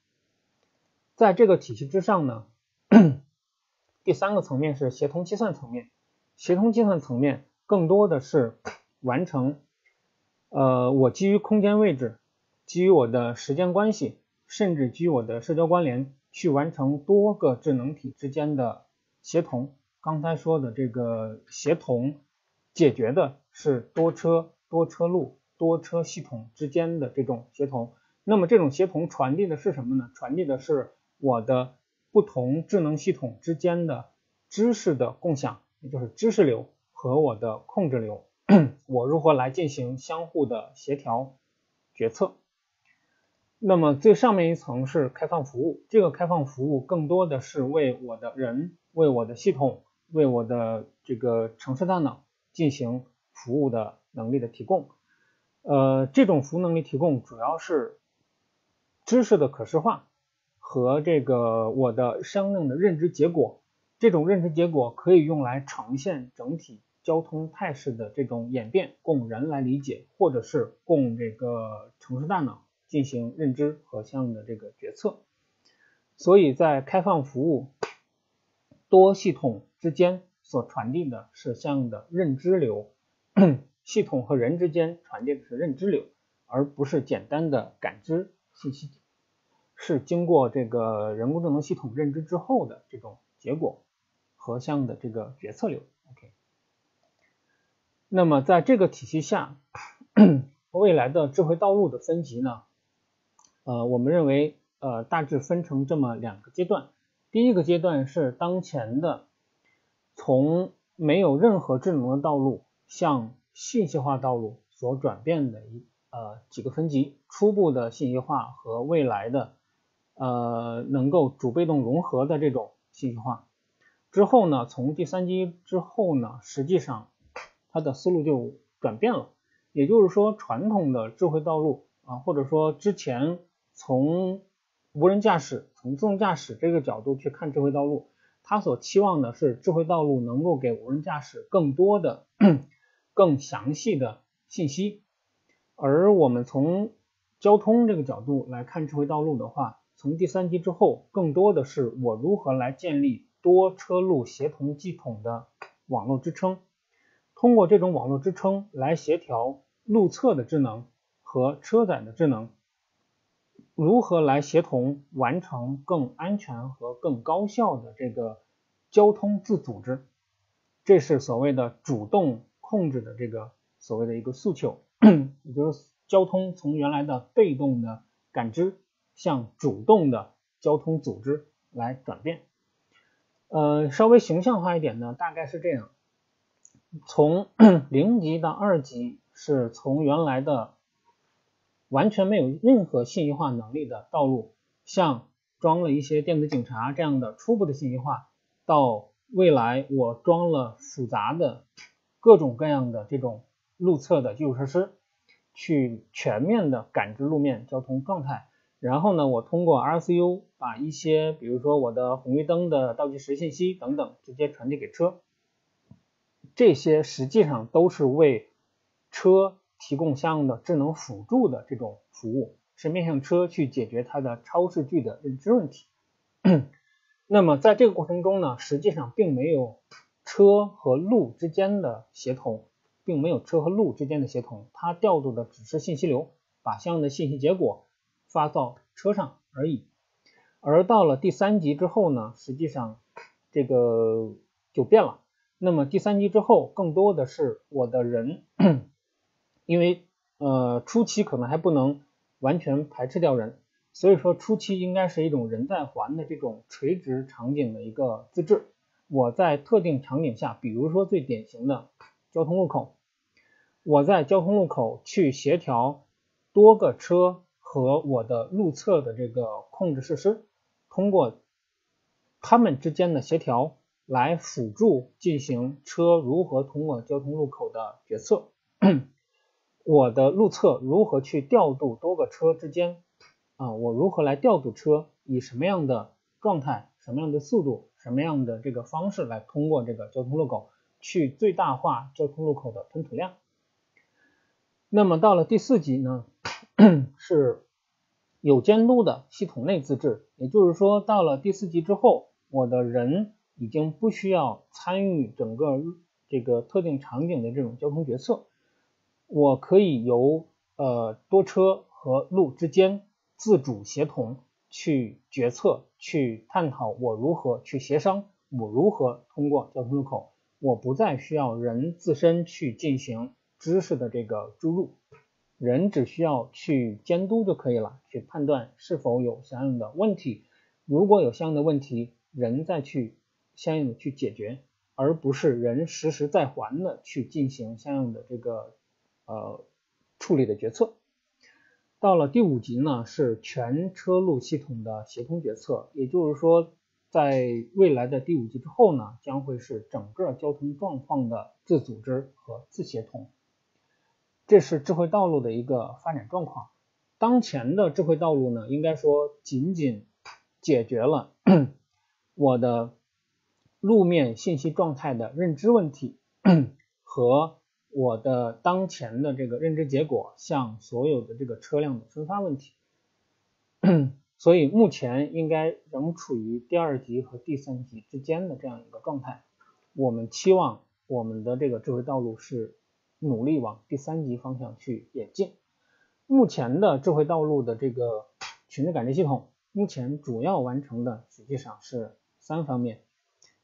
在这个体系之上呢，(clears throat) 第三个层面是协同计算层面。协同计算层面更多的是完成，呃，我基于空间位置、基于我的时间关系，甚至基于我的社交关联，去完成多个智能体之间的。协同，刚才说的这个协同解决的是多车、多车路、多车系统之间的这种协同。那么这种协同传递的是什么呢？传递的是我的不同智能系统之间的知识的共享，也就是知识流和我的控制流，(clears throat) 我如何来进行相互的协调决策？那么最上面一层是开放服务，这个开放服务更多的是为我的人。为我的系统，为我的这个城市大脑进行服务的能力的提供，呃，这种服务能力提供主要是知识的可视化和这个我的相应的认知结果这种认知结果可以用来呈现整体交通态势的这种演变，供人来理解，或者是供这个城市大脑进行认知和相应的这个决策。所以在开放服务多系统之间所传递的是相应的认知流，(clears throat) 系统和人之间传递的是认知流，而不是简单的感知信息，是经过这个人工智能系统认知之后的这种结果。和相应的这个决策流。那么在这个体系下，未来的智慧道路的分级呢，呃，我们认为呃大致分成这么两个阶段。第一个阶段是当前的从没有任何智能的道路向信息化道路所转变的一呃几个分级，初步的信息化和未来的呃能够主被动融合的这种信息化。之后呢，从第三级之后呢，实际上它的思路就转变了。也就是说，传统的智慧道路啊，或者说之前从无人驾驶、从自动驾驶这个角度去看智慧道路，它所期望的是智慧道路能够给无人驾驶更多的、更详细的信息。而我们从交通这个角度来看智慧道路的话，从第三级之后，更多的是我如何来建立。多车路协同系统的网络支撑，通过这种网络支撑来协调路侧的智能和车载的智能，如何来协同完成更安全和更高效的这个交通自组织？这是所谓的主动控制的这个所谓的一个诉求，(clears throat) 也就是交通从原来的被动的感知向主动的交通组织来转变。呃，稍微形象化一点呢，大概是这样：从 (clears throat) 零级到二级，是从原来的完全没有任何信息化能力的道路，像装了一些电子警察这样的初步的信息化，到未来我装了复杂的各种各样的这种路侧的基础设施，去全面的感知路面交通状态。然后呢，我通过 RCU 把一些，比如说我的红绿灯的倒计时信息等等，直接传递给车。这些实际上都是为车提供相应的智能辅助的这种服务，是面向车去解决它的超视距的认知问题。那么在这个过程中呢，实际上并没有车和路之间的协同，并没有车和路之间的协同，它调度的只是信息流，把相应的信息结果。发到车上而已，而到了第三级之后呢，实际上这个就变了。那么第三级之后，更多的是我的人，(clears throat) 因为呃初期可能还不能完全排斥掉人，所以说初期应该是一种人在环的这种垂直场景的一个自治。我在特定场景下，比如说最典型的交通路口，我在交通路口去协调多个车。和我的路侧的这个控制设施，通过它们之间的协调来辅助进行车如何通过交通路口的决策。我的路侧如何去调度多个车之间啊？我如何来调度车？以什么样的状态、什么样的速度、什么样的这个方式来通过这个交通路口，去最大化交通路口的吞吐量？那么到了第四级呢？是有监督的系统内自治，也就是说，到了第四级之后，我的人已经不需要参与整个这个特定场景的这种交通决策，我可以由呃多车和路之间自主协同去决策，去探讨我如何去协商，我如何通过交通路口，我不再需要人自身去进行知识的这个注入。人只需要去监督就可以了，去判断是否有相应的问题。如果有相应的问题，人再去相应的去解决，而不是人实时在还的去进行相应的这个呃处理的决策。到了第五级呢，是全车路系统的协同决策，也就是说，在未来的第五级之后呢，将会是整个交通状况的自组织和自协同。这是智慧道路的一个发展状况。当前的智慧道路呢，应该说仅仅解决了 (clears throat) 我的路面信息状态的认知问题和我的当前的这个认知结果向所有的这个车辆的分发问题。所以目前应该仍处于第二级和第三级之间的这样一个状态。我们期望我们的这个智慧道路是努力往第三级方向去演进。目前的智慧道路的这个群智感知系统，目前主要完成的实际上是三方面。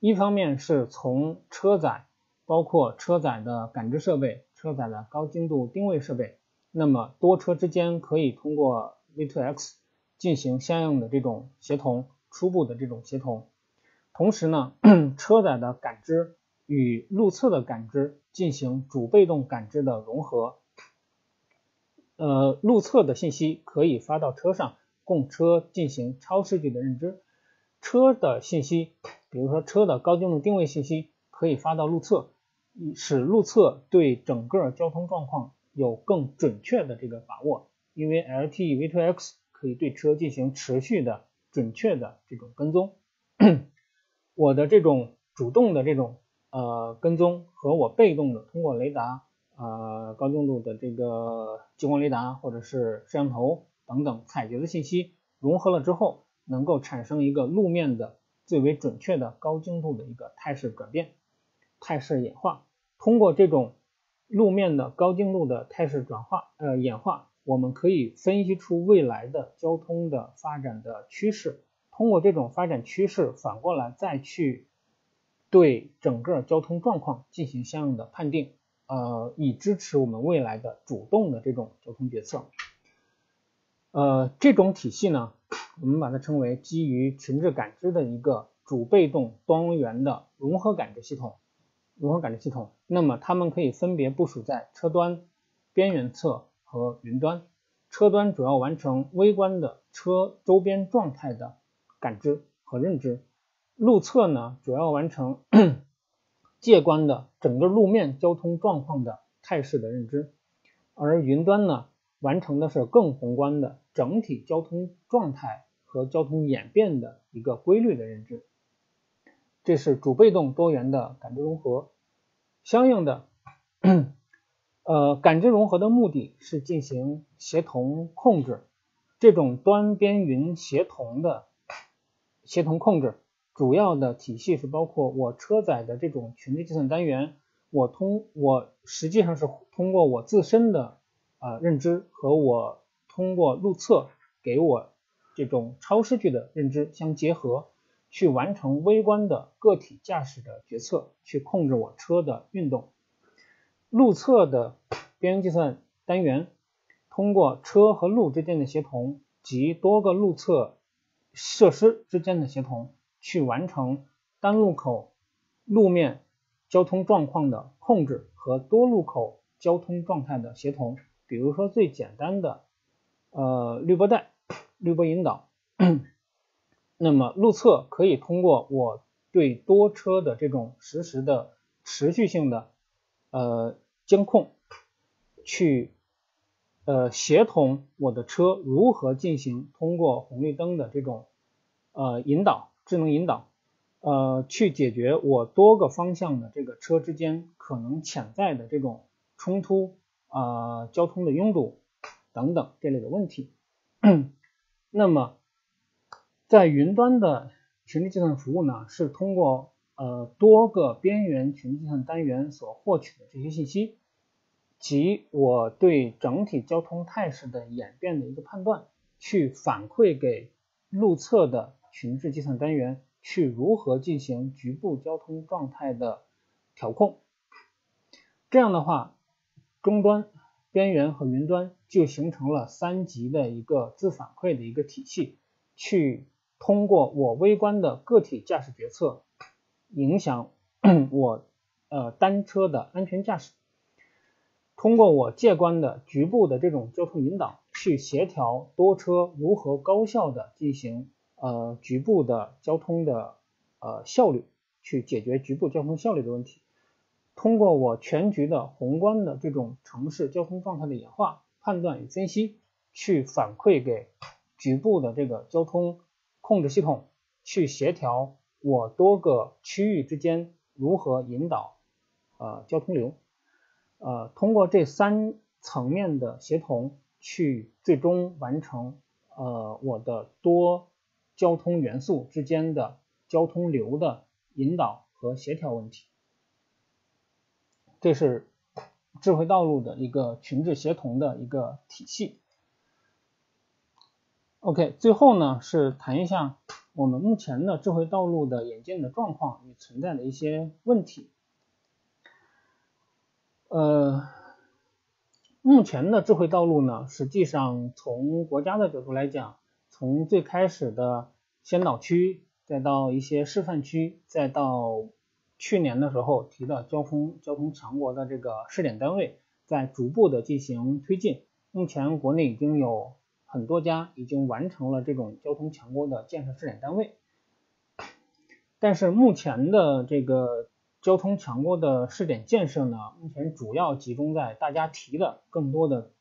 一方面是从车载，包括车载的感知设备、车载的高精度定位设备，那么多车之间可以通过 V2X。进行相应的这种协同，初步的这种协同，同时呢，车载的感知与路侧的感知进行主被动感知的融合，呃，路侧的信息可以发到车上，供车进行超视距的认知，车的信息，比如说车的高精度定位信息，可以发到路侧，使路侧对整个交通状况有更准确的这个把握，因为 LTE V2X。可以对车进行持续的、准确的这种跟踪。(clears throat) 我的这种主动的这种呃跟踪和我被动的通过雷达呃高精度的这个激光雷达或者是摄像头等等采集的信息融合了之后，能够产生一个路面的最为准确的高精度的一个态势转变、态势演化。通过这种路面的高精度的态势转化呃演化。我们可以分析出未来的交通的发展的趋势，通过这种发展趋势，反过来再去对整个交通状况进行相应的判定，呃，以支持我们未来的主动的这种交通决策。呃，这种体系呢，我们把它称为基于群智感知的一个主被动多元的融合感知系统。融合感知系统，那么它们可以分别部署在车端、边缘侧。和云端，车端主要完成微观的车周边状态的感知和认知，路侧呢主要完成 (coughs) 介观的整个路面交通状况的态势的认知，而云端呢完成的是更宏观的整体交通状态和交通演变的一个规律的认知。这是主被动多元的感知融合，相应的。呃，感知融合的目的是进行协同控制，这种端边云协同的协同控制，主要的体系是包括我车载的这种群内计算单元，我通我实际上是通过我自身的啊认知和我通过路侧给我这种超视距的认知相结合，去完成微观的个体驾驶的决策，去控制我车的运动。路侧的边缘计算单元通过车和路之间的协同及多个路侧设施之间的协同，去完成单路口路面交通状况的控制和多路口交通状态的协同。比如说最简单的呃滤波带、滤波引导，那么路测可以通过我对多车的这种实时的持续性的呃。监控去呃协同我的车如何进行通过红绿灯的这种呃引导智能引导呃去解决我多个方向的这个车之间可能潜在的这种冲突啊交通的拥堵等等这类的问题。(clears throat) 那么在云端的群智计算服务呢，是通过呃多个边缘群计算单元所获取的这些信息。及我对整体交通态势的演变的一个判断，去反馈给路侧的群智计算单元，去如何进行局部交通状态的调控。这样的话，终端、边缘和云端就形成了三级的一个自反馈的一个体系，去通过我微观的个体驾驶决策，影响 (clears throat) 我呃单车的安全驾驶。通过我介观的局部的这种交通引导，去协调多车如何高效的进行呃局部的交通的呃效率，去解决局部交通效率的问题。通过我全局的宏观的这种城市交通状态的演化判断与分析，去反馈给局部的这个交通控制系统，去协调我多个区域之间如何引导呃交通流，呃通过这三层面的协同去最终完成呃我的多交通元素之间的交通流的引导和协调问题，这是智慧道路的一个群治协同的一个体系。OK，最后呢是谈一下我们目前的智慧道路的演进的状况与存在的一些问题。呃，目前的智慧道路呢，实际上从国家的角度来讲，从最开始的先导区，再到一些示范区，再到去年的时候提的交通交通强国的这个试点单位，在逐步的进行推进。目前国内已经有。很多家已经完成了这种交通强国的建设试点单位，但是目前的这个交通强国的试点建设呢，目前主要集中在大家提的更多的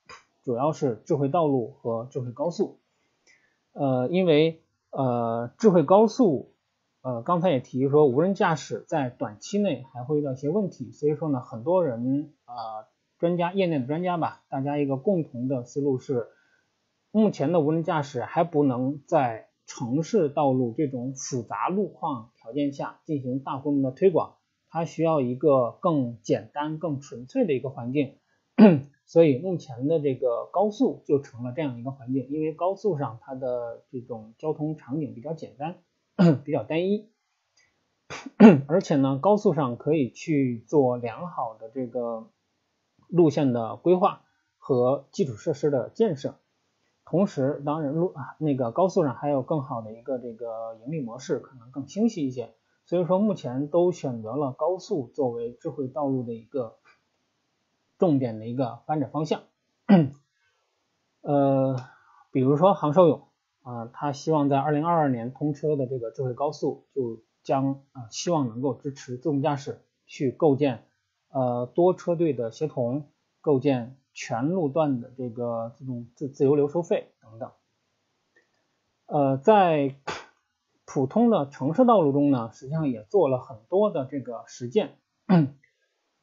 主要是智慧道路和智慧高速。呃，因为呃智慧高速，呃刚才也提说无人驾驶在短期内还会遇到一些问题，所以说呢，很多人啊专家业内的专家吧，大家一个共同的思路是。目前的无人驾驶还不能在城市道路这种复杂路况条件下进行大规模的推广，它需要一个更简单、更纯粹的一个环境。(coughs) 所以目前的这个高速就成了这样一个环境，因为高速上它的这种交通场景比较简单、(clears throat) 比较单一，(clears throat) 而且呢，高速上可以去做良好的这个路线的规划和基础设施的建设。同时，当然路啊那个高速上还有更好的一个这个盈利模式，可能更清晰一些。所以说目前都选择了高速作为智慧道路的一个重点的一个发展方向。(clears throat) 呃，比如说杭绍甬啊，他希望在二零二二年通车的这个智慧高速，就将啊希望能够支持自动驾驶去构建呃多车队的协同，构建。全路段的这个自动自自由流收费等等，呃，在普通的城市道路中呢，实际上也做了很多的这个实践，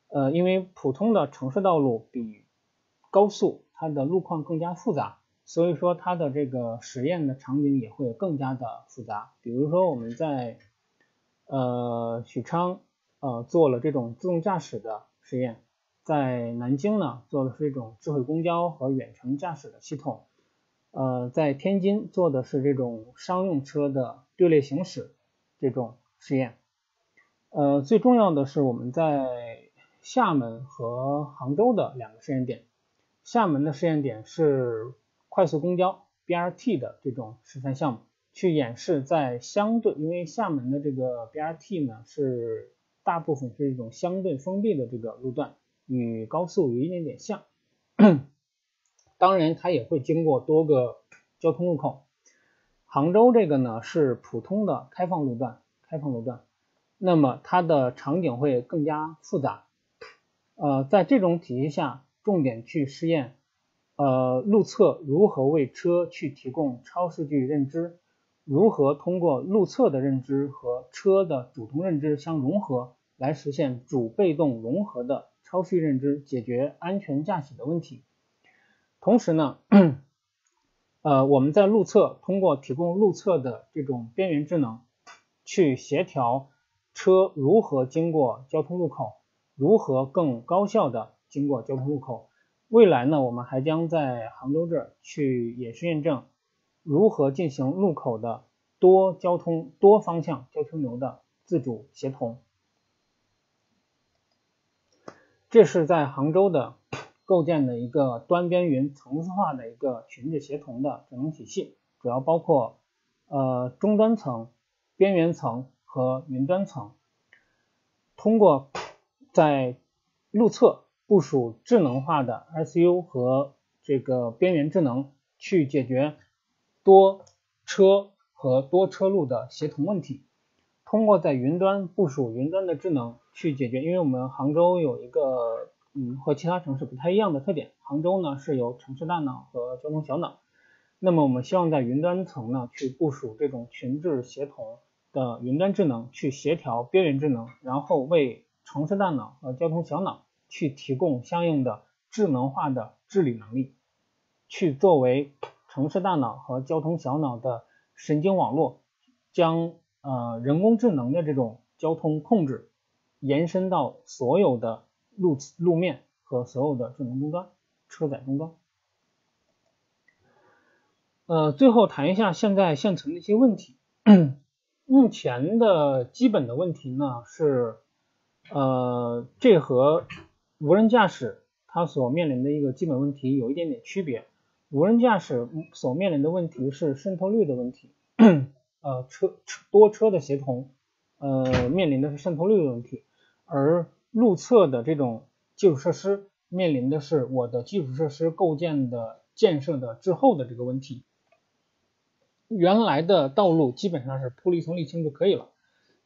呃，因为普通的城市道路比高速它的路况更加复杂，所以说它的这个实验的场景也会更加的复杂。比如说我们在呃许昌呃做了这种自动驾驶的实验。在南京呢，做的是一种智慧公交和远程驾驶的系统，呃，在天津做的是这种商用车的队列行驶这种实验，呃，最重要的是我们在厦门和杭州的两个试验点，厦门的试验点是快速公交 BRT 的这种示范项目，去演示在相对，因为厦门的这个 BRT 呢是大部分是一种相对封闭的这个路段。与高速有一点点像，当然它也会经过多个交通路口。杭州这个呢是普通的开放路段，开放路段，那么它的场景会更加复杂。呃，在这种体系下，重点去试验，呃，路测如何为车去提供超视距认知，如何通过路测的认知和车的主动认知相融合，来实现主被动融合的。超视认知解决安全驾驶的问题，同时呢，呃，我们在路测通过提供路测的这种边缘智能，去协调车如何经过交通路口，如何更高效的经过交通路口。未来呢，我们还将在杭州这儿去也是验证如何进行路口的多交通多方向交通流的自主协同。这是在杭州的构建的一个端边云层次化的一个群治协同的整体系，主要包括呃终端层、边缘层和云端层。通过在路侧部署智能化的 SU 和这个边缘智能，去解决多车和多车路的协同问题。通过在云端部署云端的智能去解决，因为我们杭州有一个嗯和其他城市不太一样的特点，杭州呢是有城市大脑和交通小脑，那么我们希望在云端层呢去部署这种群智协同的云端智能去协调边缘智能，然后为城市大脑和交通小脑去提供相应的智能化的治理能力，去作为城市大脑和交通小脑的神经网络，将呃人工智能的这种交通控制延伸到所有的路路面和所有的智能终端、车载终端。呃，最后谈一下现在现存的一些问题。(clears throat) 目前的基本的问题呢是，呃，这和无人驾驶它所面临的一个基本问题有一点点区别。无人驾驶所面临的问题是渗透率的问题，(clears throat) 呃，车车多车的协同，呃，面临的是渗透率的问题，而路侧的这种基础设施面临的是我的基础设施构建的建设的滞后的这个问题。原来的道路基本上是铺了一层沥青就可以了，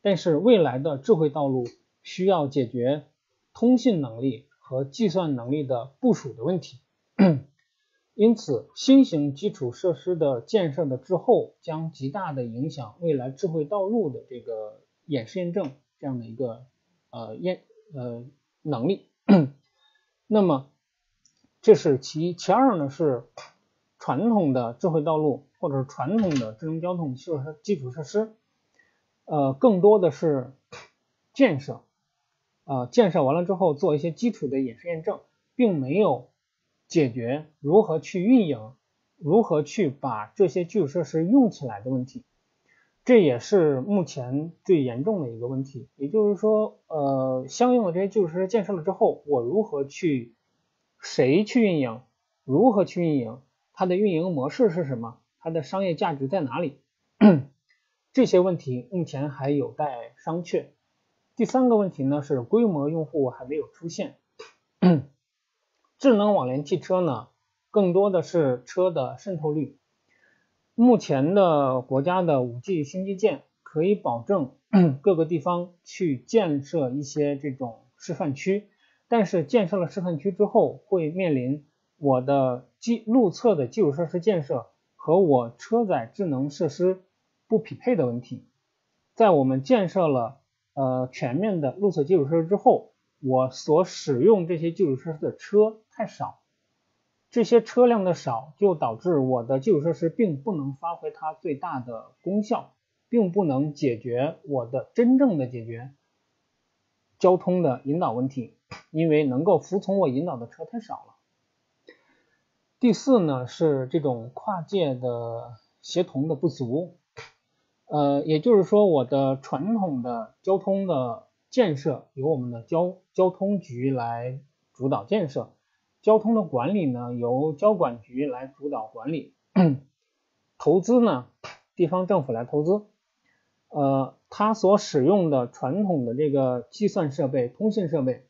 但是未来的智慧道路需要解决通信能力和计算能力的部署的问题，(clears throat) 因此新型基础设施的建设的滞后将极大的影响未来智慧道路的这个演示验证这样的一个呃验呃能力。(clears throat) 那么这是其一，其二呢是传统的智慧道路。或者是传统的智能交通基础设基础设施，呃，更多的是建设，呃，建设完了之后做一些基础的演示验证，并没有解决如何去运营、如何去把这些基础设施用起来的问题，这也是目前最严重的一个问题。也就是说，呃，相应的这些基础设施建设了之后，我如何去、谁去运营、如何去运营、它的运营模式是什么？它的商业价值在哪里？(coughs) 这些问题目前还有待商榷。第三个问题呢是规模用户还没有出现。智能网联汽车呢，更多的是车的渗透率。目前的国家的五 G 新基建可以保证 (clears throat) 各个地方去建设一些这种示范区，但是建设了示范区之后，会面临我的基路侧的基础设施建设。和我车载智能设施不匹配的问题，在我们建设了呃全面的路侧基础设施之后，我所使用这些基础设施的车太少，这些车辆的少就导致我的基础设施并不能发挥它最大的功效，并不能解决我的真正的解决交通的引导问题，因为能够服从我引导的车太少了。第四呢是这种跨界的协同的不足，呃，也就是说我的传统的交通的建设由我们的交交通局来主导建设，交通的管理呢由交管局来主导管理，(clears throat) 投资呢地方政府来投资，呃，它所使用的传统的这个计算设备、通信设备，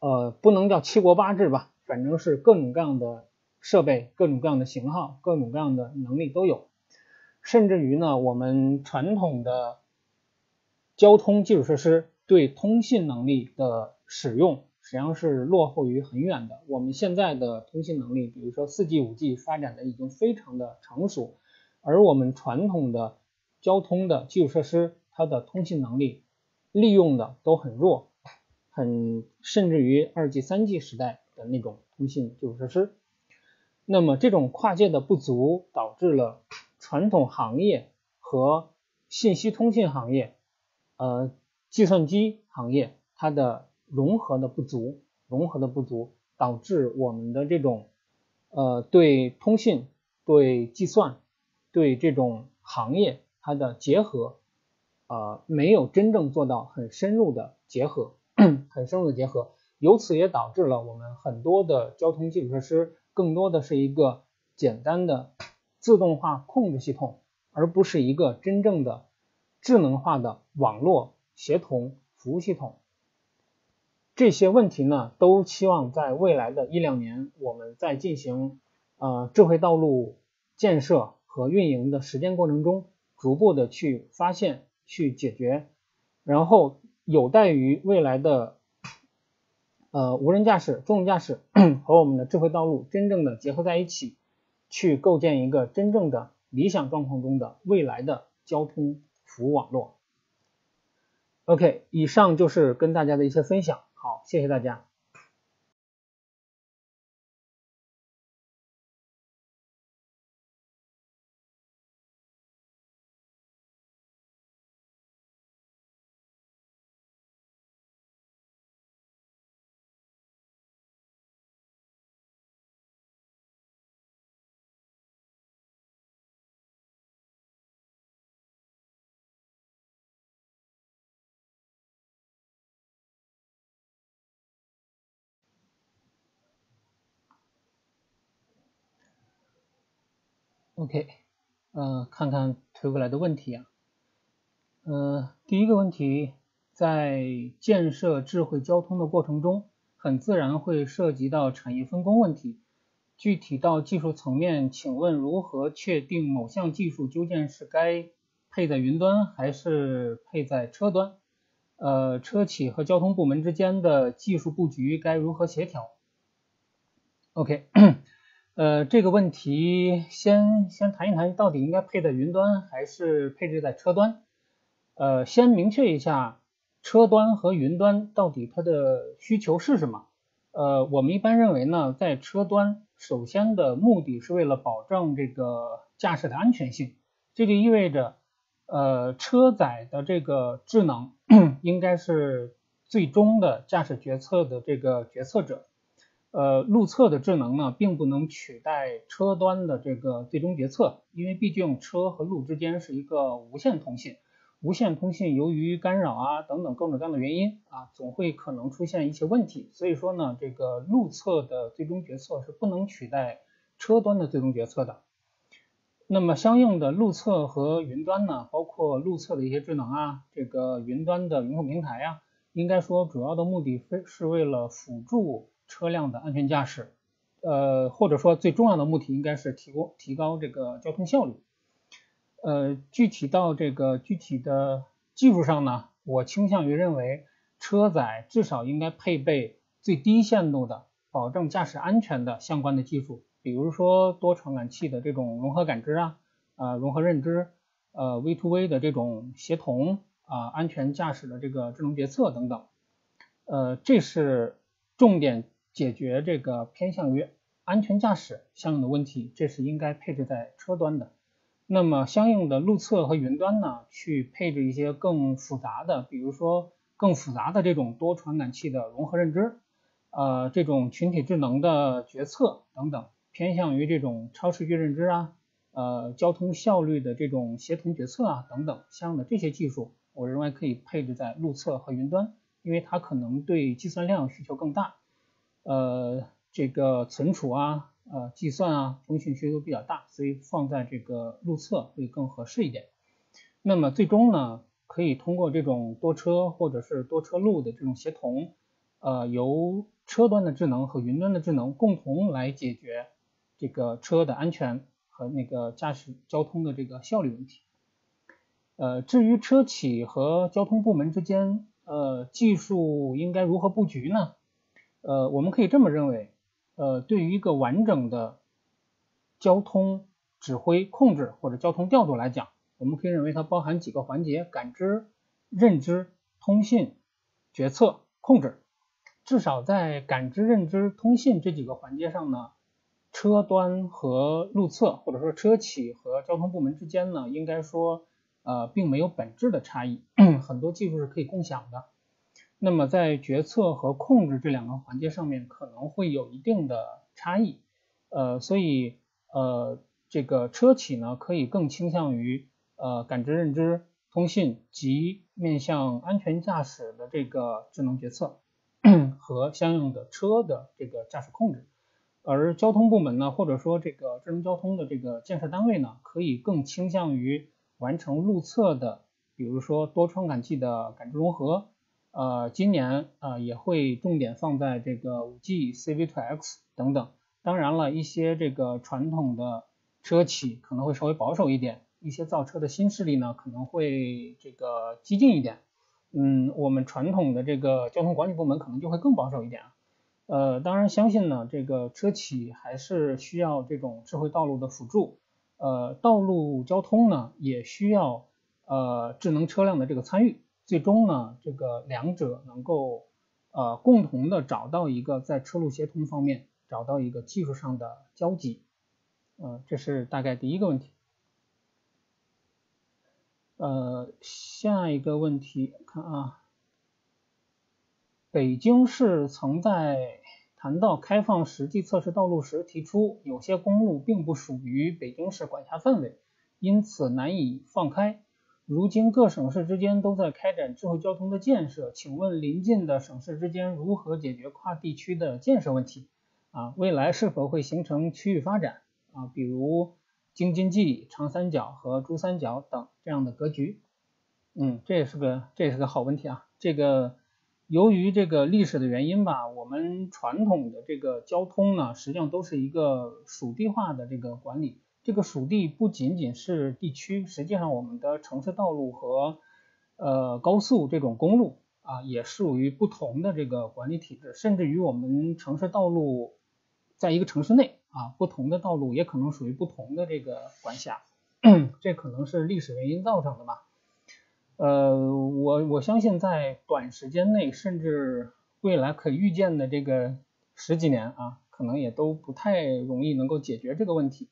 呃，不能叫七国八制吧。反正是各种各样的设备，各种各样的型号，各种各样的能力都有。甚至于呢，我们传统的交通基础设施对通信能力的使用，实际上是落后于很远的。我们现在的通信能力，比如说四 G、五 G 发展的已经非常的成熟，而我们传统的交通的基础设施，它的通信能力利用的都很弱。很甚至于二 G、三 G 时代的那种通信基础设施，那么这种跨界的不足，导致了传统行业和信息通信行业、呃计算机行业它的融合的不足，融合的不足，导致我们的这种呃对通信、对计算、对这种行业它的结合，呃没有真正做到很深入的结合。(clears throat) 很深入的结合，由此也导致了我们很多的交通基础设施更多的是一个简单的自动化控制系统，而不是一个真正的智能化的网络协同服务系统。这些问题呢，都期望在未来的一两年，我们在进行呃智慧道路建设和运营的实践过程中，逐步的去发现、去解决，然后。有待于未来的呃无人驾驶、自动驾驶 (clears throat) 和我们的智慧道路真正的结合在一起，去构建一个真正的理想状况中的未来的交通服务网络。OK，以上就是跟大家的一些分享，好，谢谢大家。OK，呃，看看推过来的问题啊，呃，第一个问题，在建设智慧交通的过程中，很自然会涉及到产业分工问题。具体到技术层面，请问如何确定某项技术究竟是该配在云端还是配在车端？呃，车企和交通部门之间的技术布局该如何协调？OK。呃，这个问题先先谈一谈，到底应该配在云端还是配置在车端？呃，先明确一下车端和云端到底它的需求是什么？呃，我们一般认为呢，在车端，首先的目的是为了保证这个驾驶的安全性，这就意味着，呃，车载的这个智能 (clears throat) 应该是最终的驾驶决策的这个决策者。呃，路测的智能呢，并不能取代车端的这个最终决策，因为毕竟车和路之间是一个无线通信，无线通信由于干扰啊等等各种各样的原因啊，总会可能出现一些问题，所以说呢，这个路测的最终决策是不能取代车端的最终决策的。那么相应的路测和云端呢，包括路测的一些智能啊，这个云端的云控平台呀，应该说主要的目的非是为了辅助。车辆的安全驾驶，呃，或者说最重要的目的应该是提供提高这个交通效率。呃，具体到这个具体的技术上呢，我倾向于认为车载至少应该配备最低限度的保证驾驶安全的相关的技术，比如说多传感器的这种融合感知啊，啊，融合认知，呃，V to V 的这种协同啊，安全驾驶的这个智能决策等等，呃，这是重点。解决这个偏向于安全驾驶相应的问题，这是应该配置在车端的。那么相应的路测和云端呢，去配置一些更复杂的，比如说更复杂的这种多传感器的融合认知，呃，这种群体智能的决策等等，偏向于这种超视距认知啊，呃，交通效率的这种协同决策啊等等相应的这些技术，我认为可以配置在路测和云端，因为它可能对计算量需求更大。呃，这个存储啊，呃，计算啊，通讯需求比较大，所以放在这个路侧会更合适一点。那么最终呢，可以通过这种多车或者是多车路的这种协同，呃，由车端的智能和云端的智能共同来解决这个车的安全和那个驾驶交通的这个效率问题。呃，至于车企和交通部门之间，呃，技术应该如何布局呢？呃，我们可以这么认为，呃，对于一个完整的交通指挥控制或者交通调度来讲，我们可以认为它包含几个环节：感知、认知、通信、决策、控制。至少在感知、认知、通信这几个环节上呢，车端和路测或者说车企和交通部门之间呢，应该说呃并没有本质的差异，(clears throat) 很多技术是可以共享的。那么在决策和控制这两个环节上面可能会有一定的差异，呃，所以呃这个车企呢可以更倾向于呃感知认知通信及面向安全驾驶的这个智能决策和相应的车的这个驾驶控制，而交通部门呢或者说这个智能交通的这个建设单位呢可以更倾向于完成路测的，比如说多传感器的感知融合。呃，今年啊也会重点放在这个五 G、C-V2X 等等。当然了，一些这个传统的车企可能会稍微保守一点，一些造车的新势力呢可能会这个激进一点。嗯，我们传统的这个交通管理部门可能就会更保守一点。呃，当然相信呢，这个车企还是需要这种智慧道路的辅助。呃，道路交通呢也需要呃智能车辆的这个参与，最终呢这个两者能够呃共同的找到一个在车路协同方面找到一个技术上的交集，呃这是大概第一个问题。呃下一个问题看啊，北京市曾在谈到开放实际测试道路时，提出有些公路并不属于北京市管辖范围，因此难以放开。如今各省市之间都在开展智慧交通的建设，请问邻近的省市之间如何解决跨地区的建设问题？啊，未来是否会形成区域发展？啊，比如京津冀、长三角和珠三角等这样的格局？嗯，这也是个这也是个好问题啊，这个。由于这个历史的原因吧，我们传统的这个交通呢，实际上都是一个属地化的这个管理。这个属地不仅仅是地区，实际上我们的城市道路和呃高速这种公路啊，也属于不同的这个管理体制。甚至于我们城市道路在一个城市内啊，不同的道路也可能属于不同的这个管辖，(clears throat) 这可能是历史原因造成的吧。呃，我我相信在短时间内，甚至未来可预见的这个十几年啊，可能也都不太容易能够解决这个问题。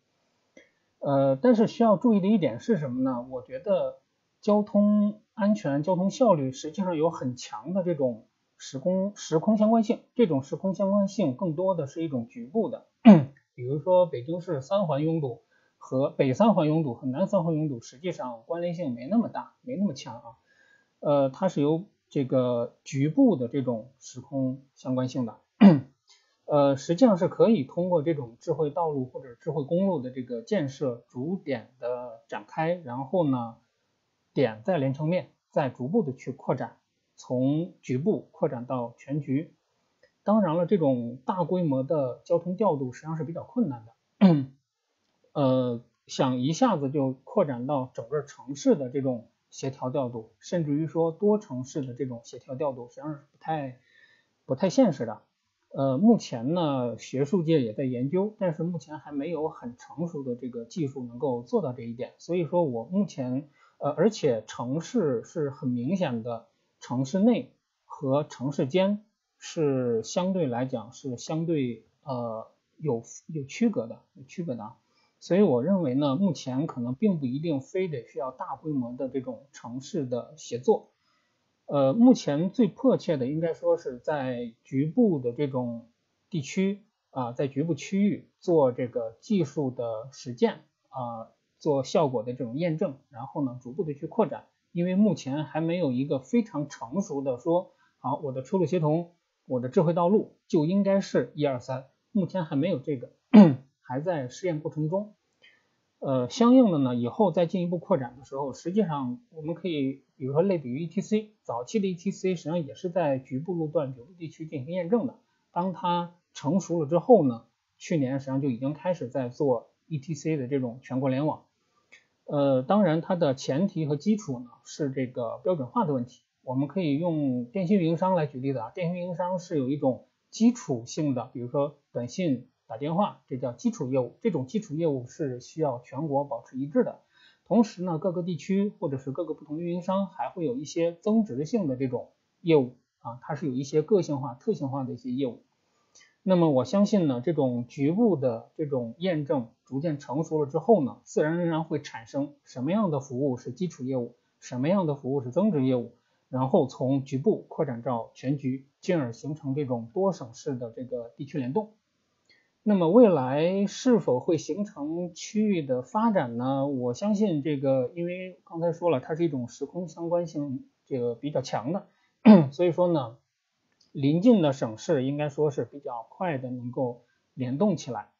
呃，但是需要注意的一点是什么呢？我觉得交通安全、交通效率实际上有很强的这种时空时空相关性。这种时空相关性更多的是一种局部的，比如说北京市三环拥堵。和北三环拥堵和南三环拥堵实际上关联性没那么大，没那么强啊。呃，它是由这个局部的这种时空相关性的。呃，实际上是可以通过这种智慧道路或者智慧公路的这个建设，逐点的展开，然后呢，点再连成面，再逐步的去扩展，从局部扩展到全局。当然了，这种大规模的交通调度实际上是比较困难的。呃，想一下子就扩展到整个城市的这种协调调度，甚至于说多城市的这种协调调度，实际上是不太不太现实的。呃，目前呢，学术界也在研究，但是目前还没有很成熟的这个技术能够做到这一点。所以说我目前，呃，而且城市是很明显的，城市内和城市间是相对来讲是相对呃有有区隔的，有区别的。所以我认为呢，目前可能并不一定非得需要大规模的这种城市的协作，呃，目前最迫切的应该说是在局部的这种地区啊，在局部区域做这个技术的实践啊，做效果的这种验证，然后呢，逐步的去扩展，因为目前还没有一个非常成熟的说，好，我的出路协同，我的智慧道路就应该是一二三，目前还没有这个。(coughs) 还在试验过程中，呃，相应的呢，以后再进一步扩展的时候，实际上我们可以，比如说类比于 ETC，早期的 ETC 实际上也是在局部路段、局部地区进行验证的。当它成熟了之后呢，去年实际上就已经开始在做 ETC 的这种全国联网。呃，当然它的前提和基础呢是这个标准化的问题。我们可以用电信运营商来举例子啊，电信运营商是有一种基础性的，比如说短信。打电话，这叫基础业务。这种基础业务是需要全国保持一致的。同时呢，各个地区或者是各个不同运营商还会有一些增值性的这种业务啊，它是有一些个性化、特性化的一些业务。那么我相信呢，这种局部的这种验证逐渐成熟了之后呢，自然而然会产生什么样的服务是基础业务，什么样的服务是增值业务，然后从局部扩展到全局，进而形成这种多省市的这个地区联动。那么未来是否会形成区域的发展呢？我相信这个，因为刚才说了，它是一种时空相关性这个比较强的，(coughs) 所以说呢，临近的省市应该说是比较快的能够联动起来。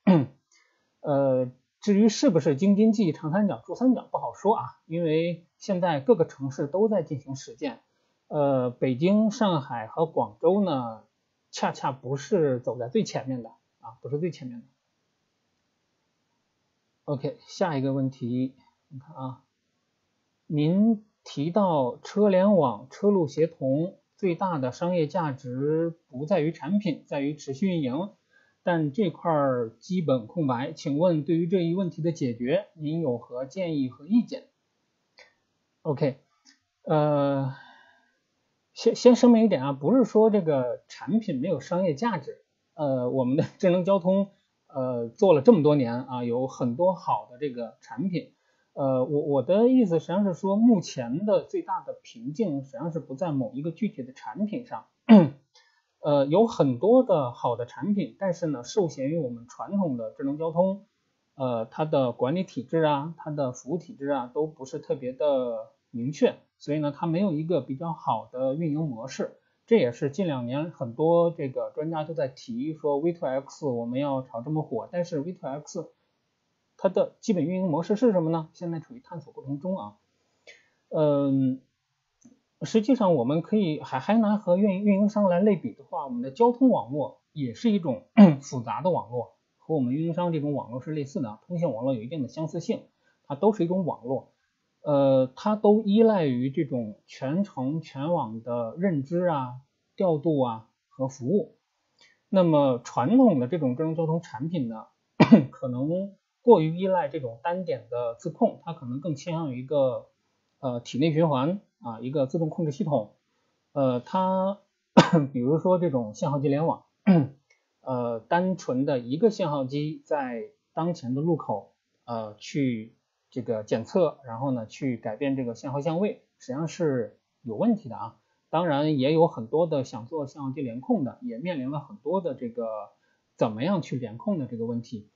呃，至于是不是京津冀、长三角、珠三角不好说啊，因为现在各个城市都在进行实践。呃，北京、上海和广州呢，恰恰不是走在最前面的。啊，不是最前面的。OK，下一个问题，你看啊，您提到车联网、车路协同最大的商业价值不在于产品，在于持续运营，但这块儿基本空白，请问对于这一问题的解决，您有何建议和意见？OK，呃，先先声明一点啊，不是说这个产品没有商业价值，呃，我们的智能交通呃做了这么多年啊，有很多好的这个产品，呃，我我的意思实际上是说，目前的最大的瓶颈实际上是不在某一个具体的产品上，呃，有很多的好的产品，但是呢，受限于我们传统的智能交通。呃，它的管理体制啊，它的服务体制啊，都不是特别的明确，所以呢，它没有一个比较好的运营模式。这也是近两年很多这个专家都在提说 V2X 我们要炒这么火，但是 V2X 它的基本运营模式是什么呢？现在处于探索过程中啊。嗯，实际上我们可以还还拿和运运营商来类比的话，我们的交通网络也是一种 (coughs) 复杂的网络。和我们运营商这种网络是类似的，通信网络有一定的相似性，它都是一种网络，呃，它都依赖于这种全程全网的认知啊、调度啊和服务。那么传统的这种智能交通产品呢，(clears throat) 可能过于依赖这种单点的自控，它可能更倾向于一个呃体内循环啊，一个自动控制系统，呃，它 (clears throat) 比如说这种信号机联网。呃，单纯的一个信号机在当前的路口，呃，去这个检测，然后呢，去改变这个信号相位，实际上是有问题的啊。当然，也有很多的想做信号机联控的，也面临了很多的这个怎么样去联控的这个问题。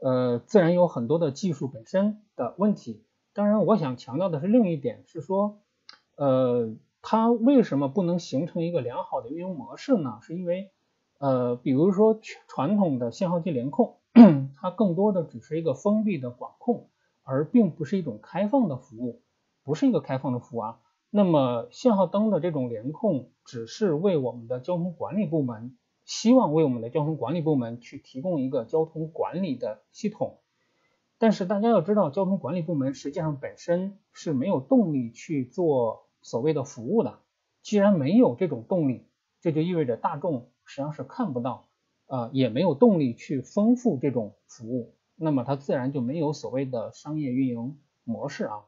呃，自然有很多的技术本身的问题。当然，我想强调的是另一点是说，呃，它为什么不能形成一个良好的运营模式呢？是因为呃，比如说传统的信号机联控，(clears throat) 它更多的只是一个封闭的管控，而并不是一种开放的服务，不是一个开放的服务啊。那么信号灯的这种联控，只是为我们的交通管理部门，希望为我们的交通管理部门去提供一个交通管理的系统。但是大家要知道，交通管理部门实际上本身是没有动力去做所谓的服务的。既然没有这种动力，这就意味着大众。实际上是看不到，呃，也没有动力去丰富这种服务，那么它自然就没有所谓的商业运营模式啊，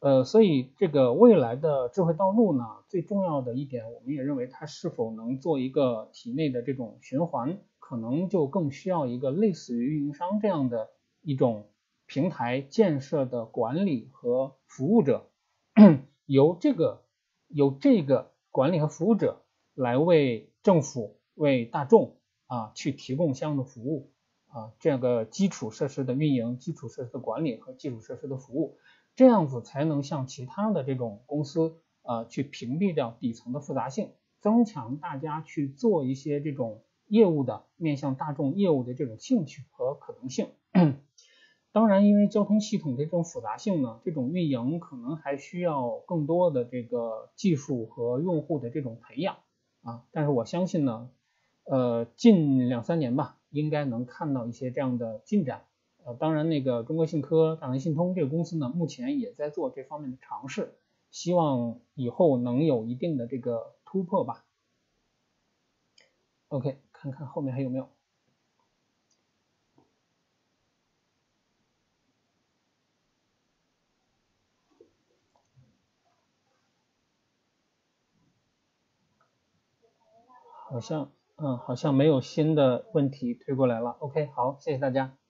呃，所以这个未来的智慧道路呢，最重要的一点，我们也认为它是否能做一个体内的这种循环，可能就更需要一个类似于运营商这样的一种平台建设的管理和服务者，由这个由这个管理和服务者来为。政府为大众啊去提供相应的服务啊，这个基础设施的运营、基础设施的管理和基础设施的服务，这样子才能像其他的这种公司啊去屏蔽掉底层的复杂性，增强大家去做一些这种业务的面向大众业务的这种兴趣和可能性。(clears throat) 当然，因为交通系统的这种复杂性呢，这种运营可能还需要更多的这个技术和用户的这种培养。啊，但是我相信呢，呃，近两三年吧，应该能看到一些这样的进展。呃，当然，那个中国信科、大南信通这个公司呢，目前也在做这方面的尝试，希望以后能有一定的这个突破吧。OK，看看后面还有没有。好像，嗯，好像没有新的问题推过来了。OK，好，谢谢大家。